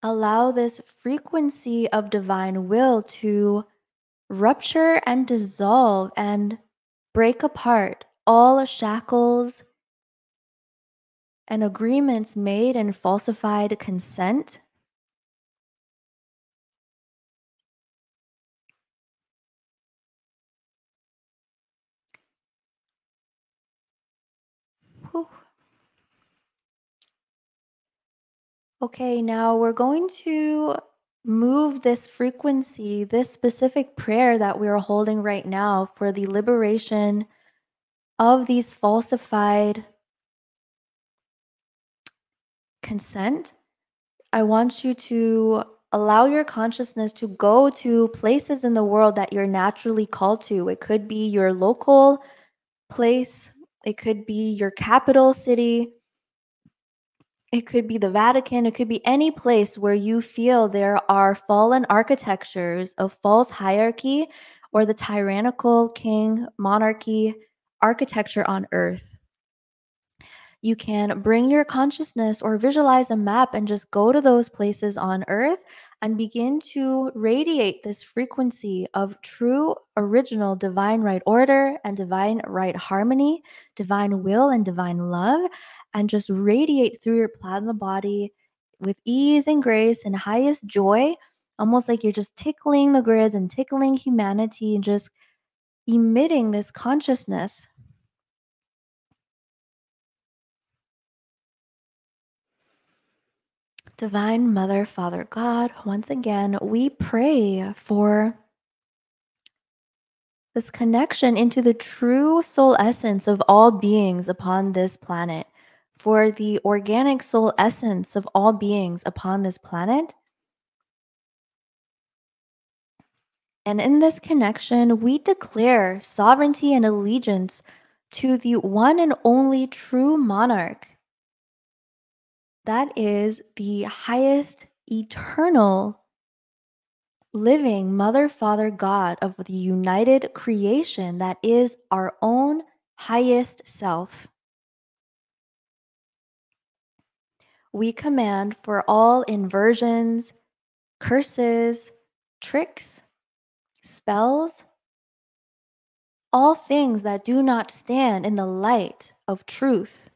Allow this frequency of divine will to rupture and dissolve and break apart all shackles and agreements made in falsified consent Whew. Okay, now we're going to move this frequency, this specific prayer that we are holding right now for the liberation of these falsified consent. I want you to allow your consciousness to go to places in the world that you're naturally called to. It could be your local place it could be your capital city. It could be the Vatican. It could be any place where you feel there are fallen architectures of false hierarchy or the tyrannical king monarchy architecture on earth. You can bring your consciousness or visualize a map and just go to those places on earth and begin to radiate this frequency of true, original divine right order and divine right harmony, divine will and divine love, and just radiate through your plasma body with ease and grace and highest joy, almost like you're just tickling the grids and tickling humanity and just emitting this consciousness. Divine Mother, Father God, once again, we pray for this connection into the true soul essence of all beings upon this planet, for the organic soul essence of all beings upon this planet. And in this connection, we declare sovereignty and allegiance to the one and only true monarch that is the highest eternal living Mother, Father, God of the united creation that is our own highest self. We command for all inversions, curses, tricks, spells, all things that do not stand in the light of truth,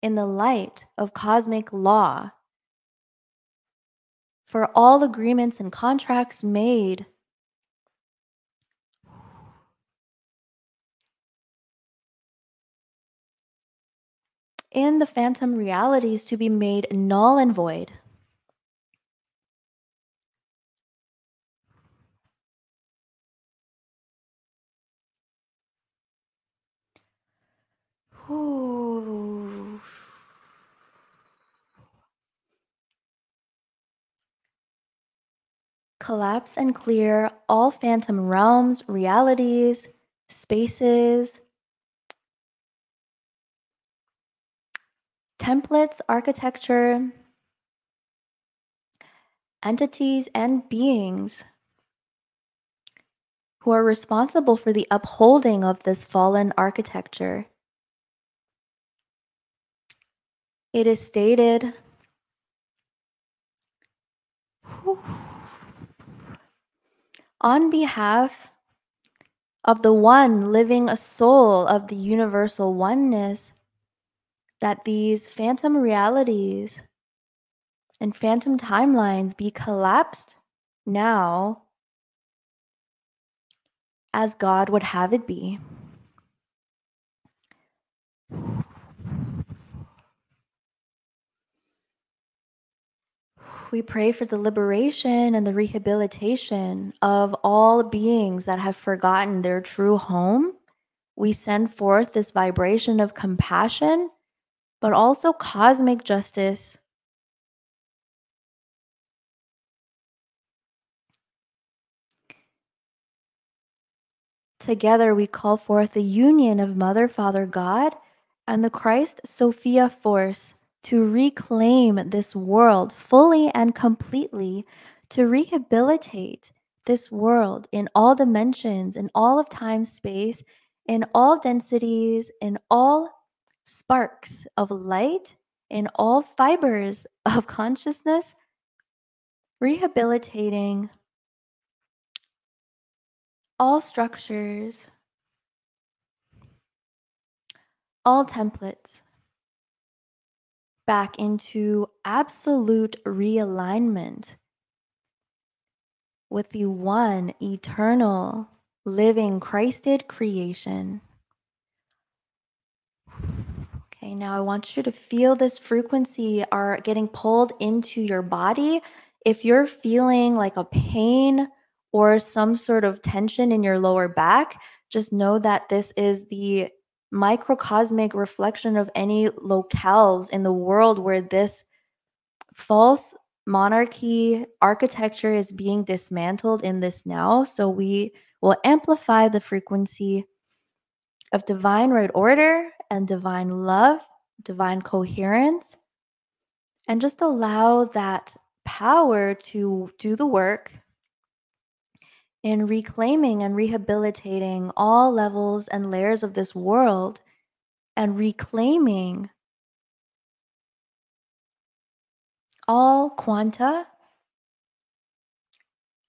in the light of cosmic law. For all agreements and contracts made in the phantom realities to be made null and void. <sighs> Collapse and clear all phantom realms, realities, spaces, templates, architecture, entities, and beings who are responsible for the upholding of this fallen architecture. It is stated on behalf of the one living a soul of the universal oneness that these phantom realities and phantom timelines be collapsed now as God would have it be. We pray for the liberation and the rehabilitation of all beings that have forgotten their true home. We send forth this vibration of compassion, but also cosmic justice. Together, we call forth the union of Mother, Father, God, and the Christ Sophia force to reclaim this world fully and completely, to rehabilitate this world in all dimensions, in all of time space, in all densities, in all sparks of light, in all fibers of consciousness, rehabilitating all structures, all templates back into absolute realignment with the one eternal living Christed creation. Okay, now I want you to feel this frequency are getting pulled into your body. If you're feeling like a pain or some sort of tension in your lower back, just know that this is the microcosmic reflection of any locales in the world where this false monarchy architecture is being dismantled in this now. So we will amplify the frequency of divine right order and divine love, divine coherence, and just allow that power to do the work in reclaiming and rehabilitating all levels and layers of this world and reclaiming all quanta,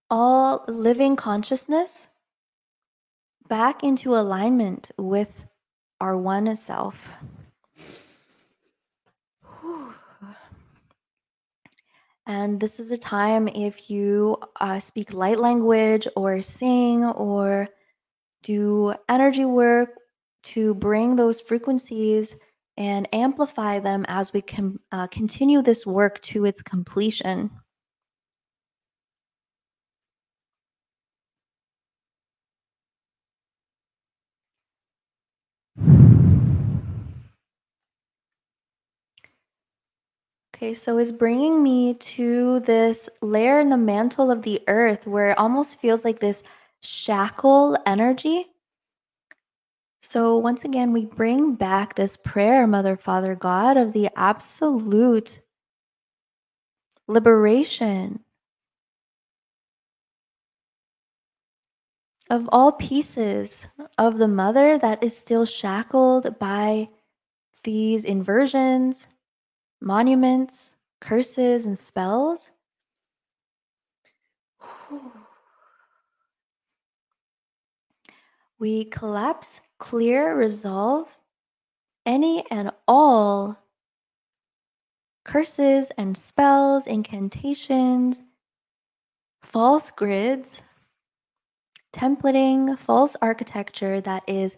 all living consciousness back into alignment with our one self. And this is a time if you uh, speak light language or sing or do energy work to bring those frequencies and amplify them as we can uh, continue this work to its completion. Okay, so it's bringing me to this layer in the mantle of the earth where it almost feels like this shackle energy. So, once again, we bring back this prayer, Mother, Father, God, of the absolute liberation of all pieces of the mother that is still shackled by these inversions, monuments, curses, and spells. <sighs> We collapse, clear, resolve any and all curses and spells, incantations, false grids, templating, false architecture that is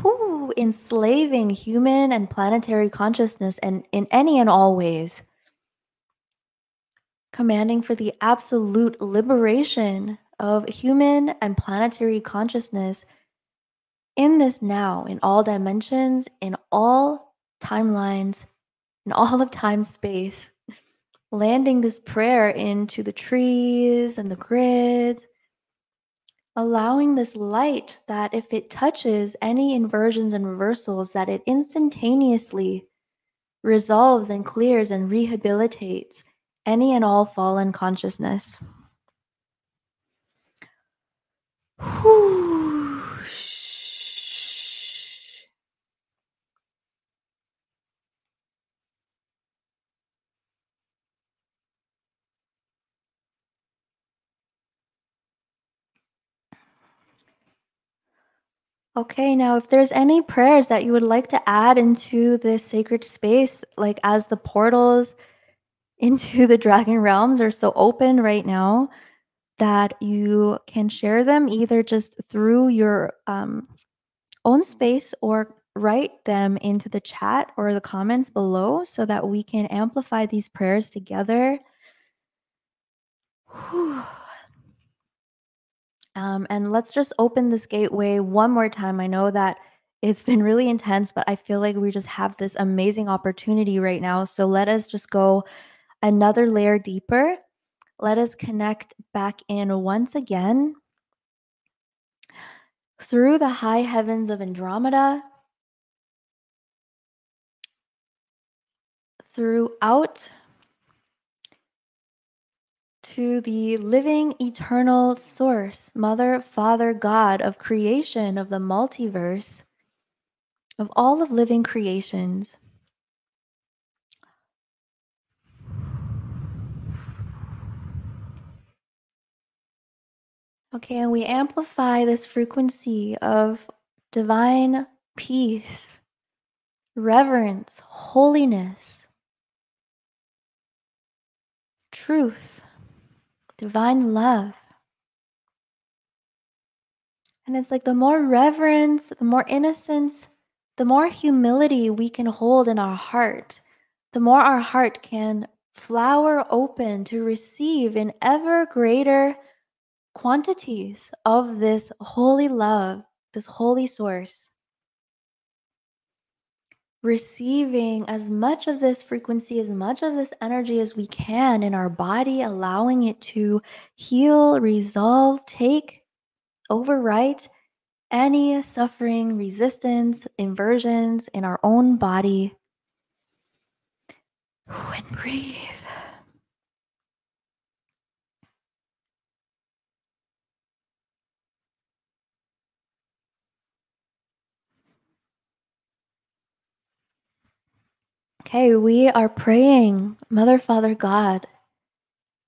whew, enslaving human and planetary consciousness and in any and all ways. Commanding for the absolute liberation of human and planetary consciousness in this now, in all dimensions, in all timelines, in all of time space, landing this prayer into the trees and the grids, allowing this light that if it touches any inversions and reversals, that it instantaneously resolves and clears and rehabilitates any and all fallen consciousness. Okay, now if there's any prayers that you would like to add into this sacred space, like as the portals <laughs> into the dragon realms are so open right now, that you can share them either just through your um, own space or write them into the chat or the comments below so that we can amplify these prayers together. <sighs> Um, and let's just open this gateway one more time. I know that it's been really intense, but I feel like we just have this amazing opportunity right now. So let us just go another layer deeper. Let us connect back in once again through the high heavens of Andromeda, throughout to the living, eternal source, Mother, Father, God of creation, of the multiverse, of all of living creations. Okay, and we amplify this frequency of divine peace, reverence, holiness, truth, divine love. And it's like the more reverence, the more innocence, the more humility we can hold in our heart, the more our heart can flower open to receive in ever greater quantities of this holy love, this holy source. Receiving as much of this frequency, as much of this energy as we can in our body, allowing it to heal, resolve, take, overwrite any suffering, resistance, inversions in our own body. And breathe. Okay, we are praying, Mother, Father, God,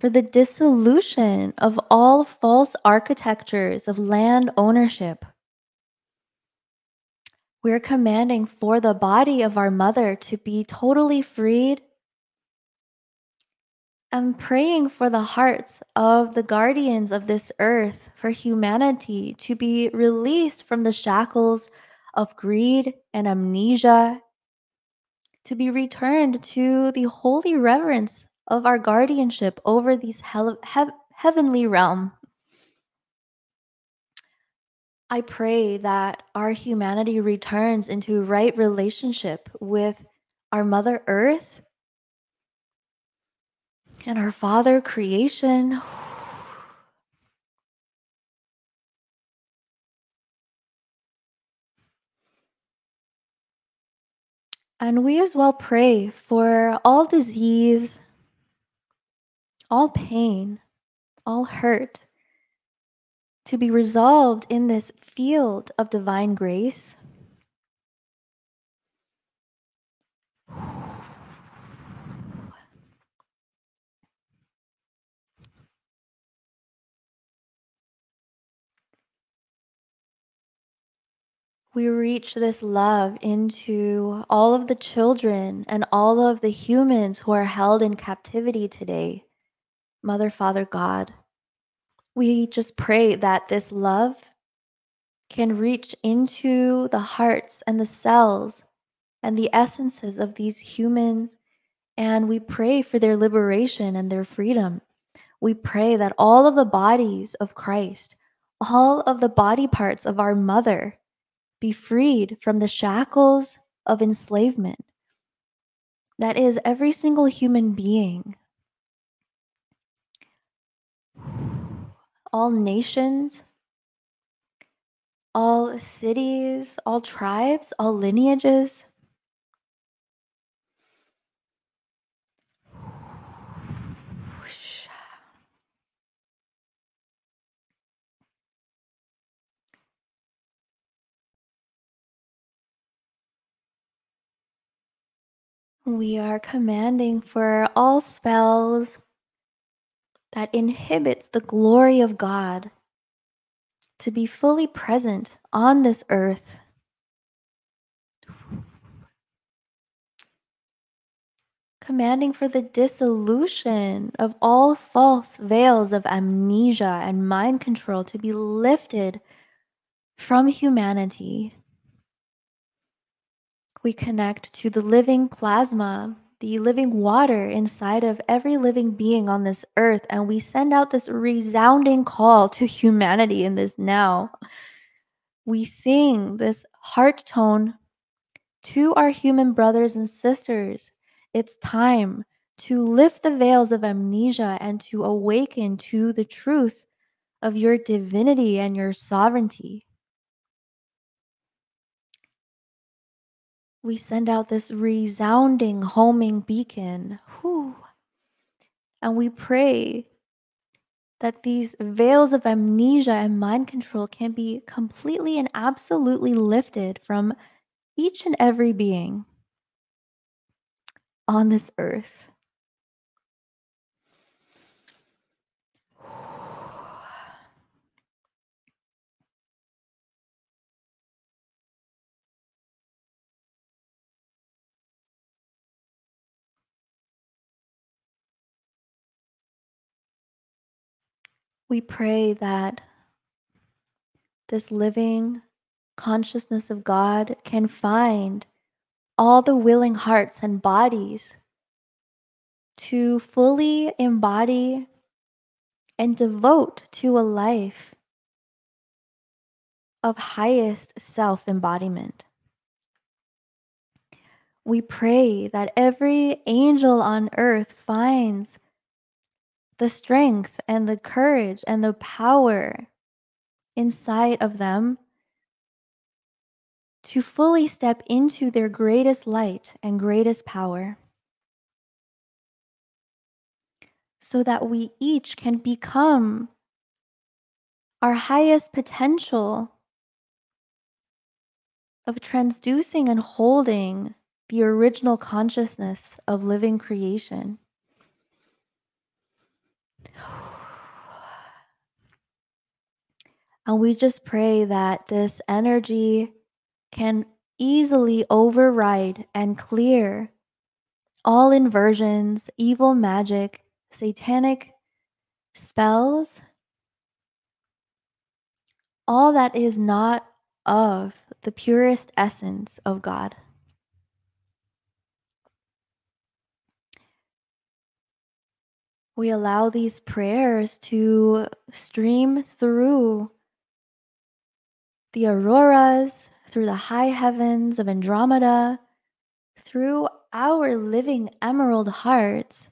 for the dissolution of all false architectures of land ownership. We're commanding for the body of our mother to be totally freed. I'm praying for the hearts of the guardians of this earth, for humanity to be released from the shackles of greed and amnesia to be returned to the holy reverence of our guardianship over these hel- hev- heavenly realm. I pray that our humanity returns into right relationship with our Mother Earth and our Father creation. And we as well pray for all disease, all pain, all hurt to be resolved in this field of divine grace. We reach this love into all of the children and all of the humans who are held in captivity today, Mother, Father, God. We just pray that this love can reach into the hearts and the cells and the essences of these humans, and we pray for their liberation and their freedom. We pray that all of the bodies of Christ, all of the body parts of our mother, be freed from the shackles of enslavement. That is every single human being. All nations, all cities, all tribes, all lineages. We are commanding for all spells that inhibits the glory of God to be fully present on this earth. Commanding for the dissolution of all false veils of amnesia and mind control to be lifted from humanity. We connect to the living plasma, the living water inside of every living being on this earth, and we send out this resounding call to humanity in this now. We sing this heart tone to our human brothers and sisters. It's time to lift the veils of amnesia and to awaken to the truth of your divinity and your sovereignty. We send out this resounding homing beacon. Whew. And we pray that these veils of amnesia and mind control can be completely and absolutely lifted from each and every being on this earth. We pray that this living consciousness of God can find all the willing hearts and bodies to fully embody and devote to a life of highest self embodiment. We pray that every angel on earth finds the strength and the courage and the power inside of them to fully step into their greatest light and greatest power. So that we each can become our highest potential of transducing and holding the original consciousness of living creation. <sighs> And we just pray that this energy can easily override and clear all inversions, evil magic, satanic spells, all that is not of the purest essence of God. We allow these prayers to stream through the auroras, through the high heavens of Andromeda, through our living emerald hearts,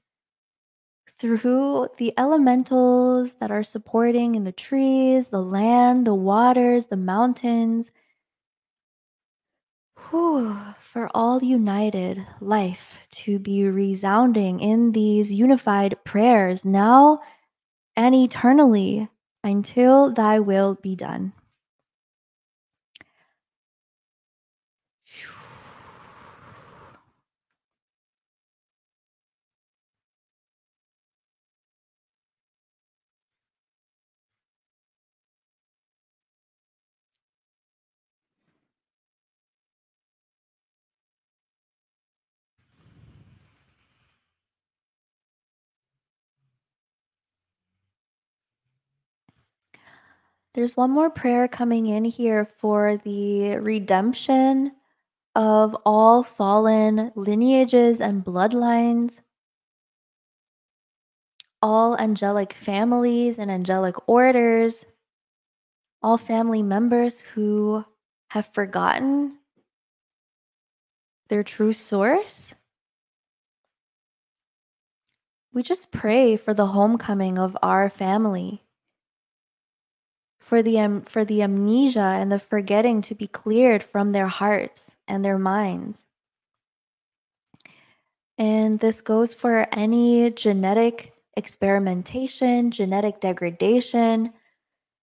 through the elementals that are supporting in the trees, the land, the waters, the mountains. Whew, for all united life to be resounding in these unified prayers now and eternally until thy will be done. There's one more prayer coming in here for the redemption of all fallen lineages and bloodlines, all angelic families and angelic orders, all family members who have forgotten their true source. We just pray for the homecoming of our family for the am for the amnesia and the forgetting to be cleared from their hearts and their minds. And this goes for any genetic experimentation, genetic degradation,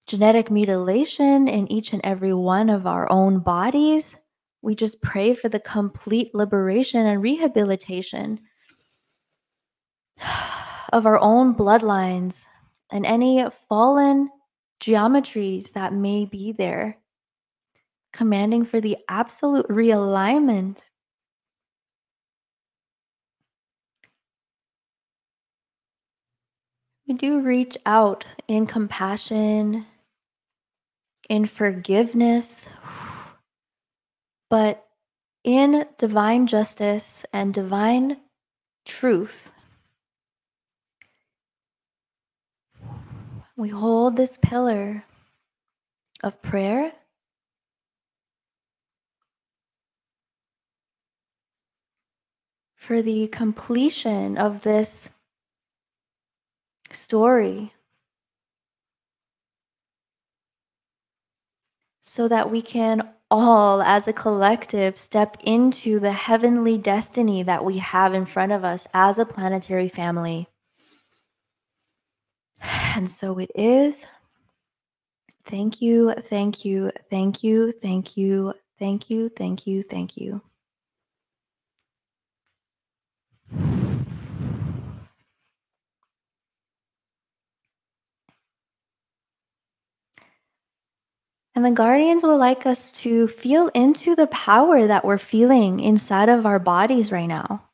genetic mutilation in each and every one of our own bodies. We just pray for the complete liberation and rehabilitation <sighs> of our own bloodlines and any fallen geometries that may be there, commanding for the absolute realignment. We do reach out in compassion, in forgiveness, but in divine justice and divine truth. We hold this pillar of prayer. For the completion of this story, so that we can all, as a collective, step into the heavenly destiny that we have in front of us as a planetary family. And so it is. Thank you, thank you, thank you, thank you, thank you, thank you, thank you. And the guardians would like us to feel into the power that we're feeling inside of our bodies right now.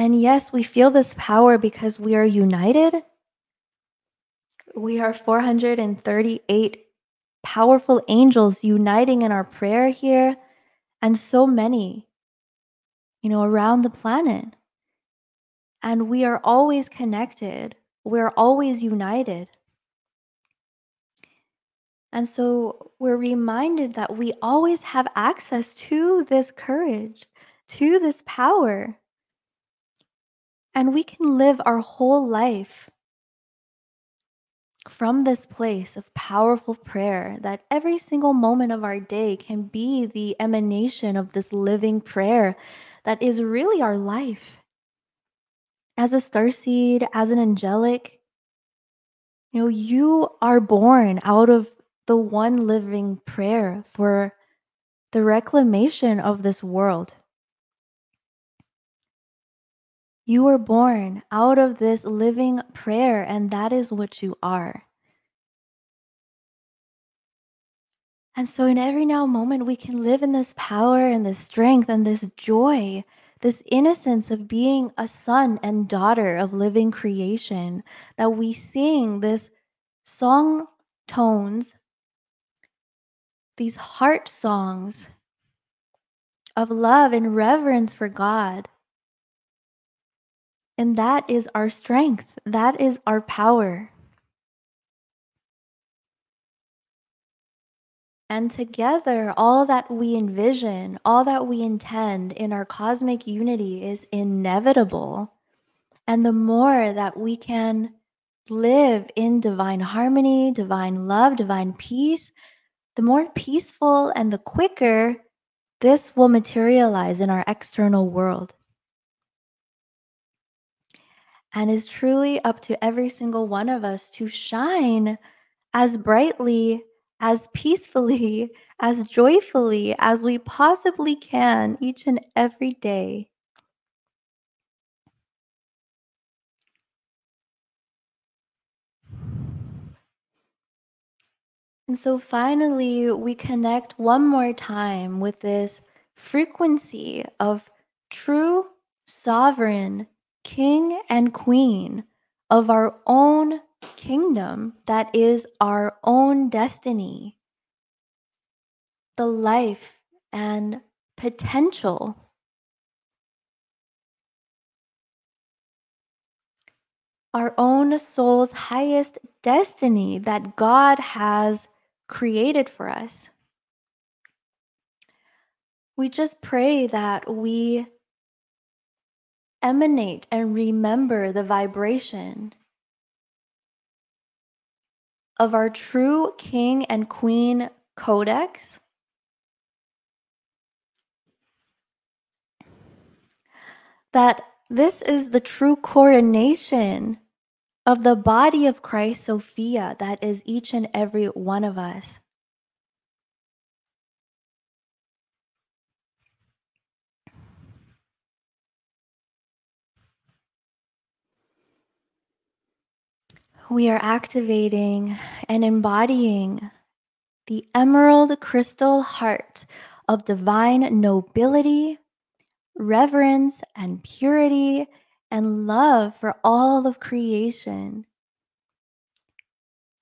And yes, we feel this power because we are united. We are 438 powerful angels uniting in our prayer here, and so many, you know, around the planet. And we are always connected, we're always united. And so we're reminded that we always have access to this courage, to this power. And we can live our whole life from this place of powerful prayer that every single moment of our day can be the emanation of this living prayer that is really our life. As a star seed, as an angelic, you know, you are born out of the one living prayer for the reclamation of this world. You were born out of this living prayer, and that is what you are. And so, in every now moment, we can live in this power and this strength and this joy, this innocence of being a son and daughter of living creation, that we sing this song tones, these heart songs of love and reverence for God and that is our strength, that is our power. And together, all that we envision, all that we intend in our cosmic unity is inevitable. And the more that we can live in divine harmony, divine love, divine peace, the more peaceful and the quicker this will materialize in our external world and is truly up to every single one of us to shine as brightly, as peacefully, <laughs> as joyfully as we possibly can each and every day. And so finally, we connect one more time with this frequency of true sovereign king and queen of our own kingdom that is our own destiny, the life and potential our own soul's highest destiny that God has created for us. We just pray that we emanate and remember the vibration of our true king and queen codex. That this is the true coronation of the body of Christ, Sophia, that is each and every one of us. We are activating and embodying the emerald crystal heart of divine nobility, reverence, and purity, and love for all of creation.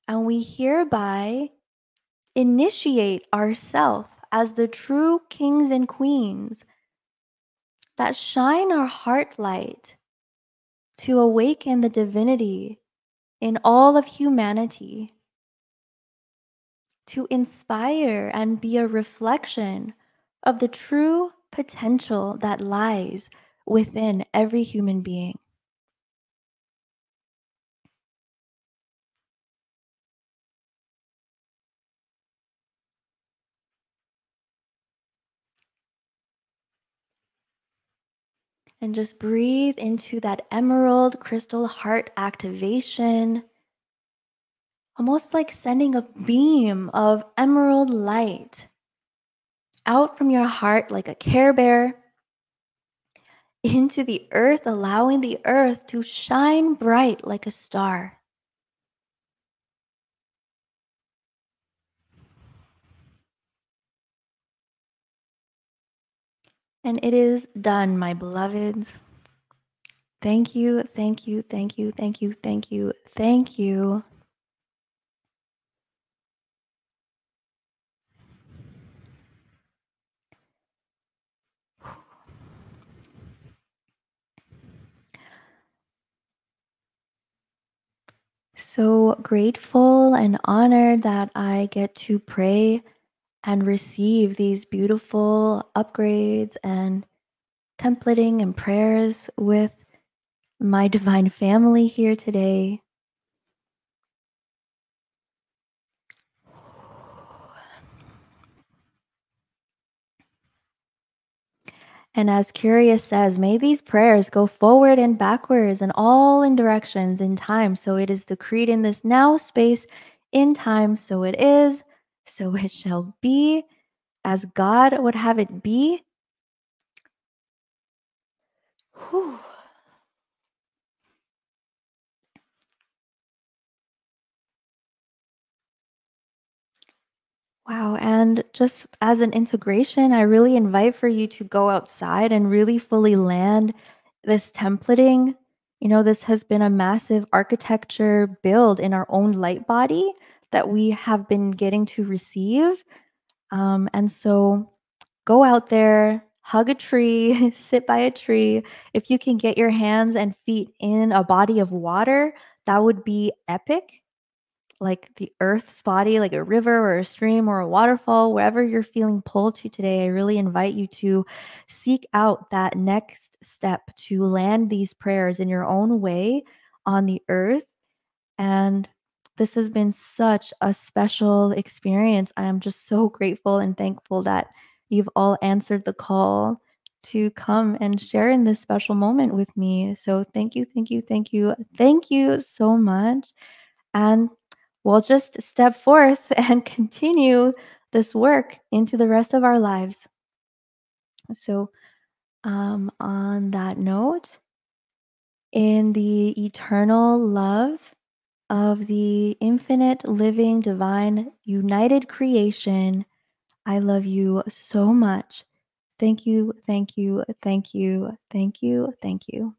And we hereby initiate ourselves as the true kings and queens that shine our heart light to awaken the divinity in all of humanity, to inspire and be a reflection of the true potential that lies within every human being. And just breathe into that emerald crystal heart activation, almost like sending a beam of emerald light out from your heart like a care bear into the earth, allowing the earth to shine bright like a star. And it is done, my beloveds. Thank you, thank you, thank you, thank you, thank you, thank you. So grateful and honored that I get to pray and receive these beautiful upgrades and templating and prayers with my divine family here today. And as Curious says, may these prayers go forward and backwards and all in directions in time. So it is decreed in this now space in time. So it is, so it shall be, as God would have it be. Whew. Wow. And just as an integration, I really invite for you to go outside and really fully land this templating. You know, this has been a massive architecture build in our own light body that we have been getting to receive. Um, and so go out there, hug a tree, <laughs> sit by a tree. If you can get your hands and feet in a body of water, that would be epic like the earth's body, like a river or a stream or a waterfall, wherever you're feeling pulled to today, I really invite you to seek out that next step to land these prayers in your own way on the earth. And this has been such a special experience. I am just so grateful and thankful that you've all answered the call to come and share in this special moment with me. So, thank you, thank you, thank you, thank you so much. And we'll just step forth <laughs> and continue this work into the rest of our lives. So, um, on that note, in the eternal love of the infinite, living, divine, united creation, I love you so much. Thank you, thank you, thank you, thank you, thank you.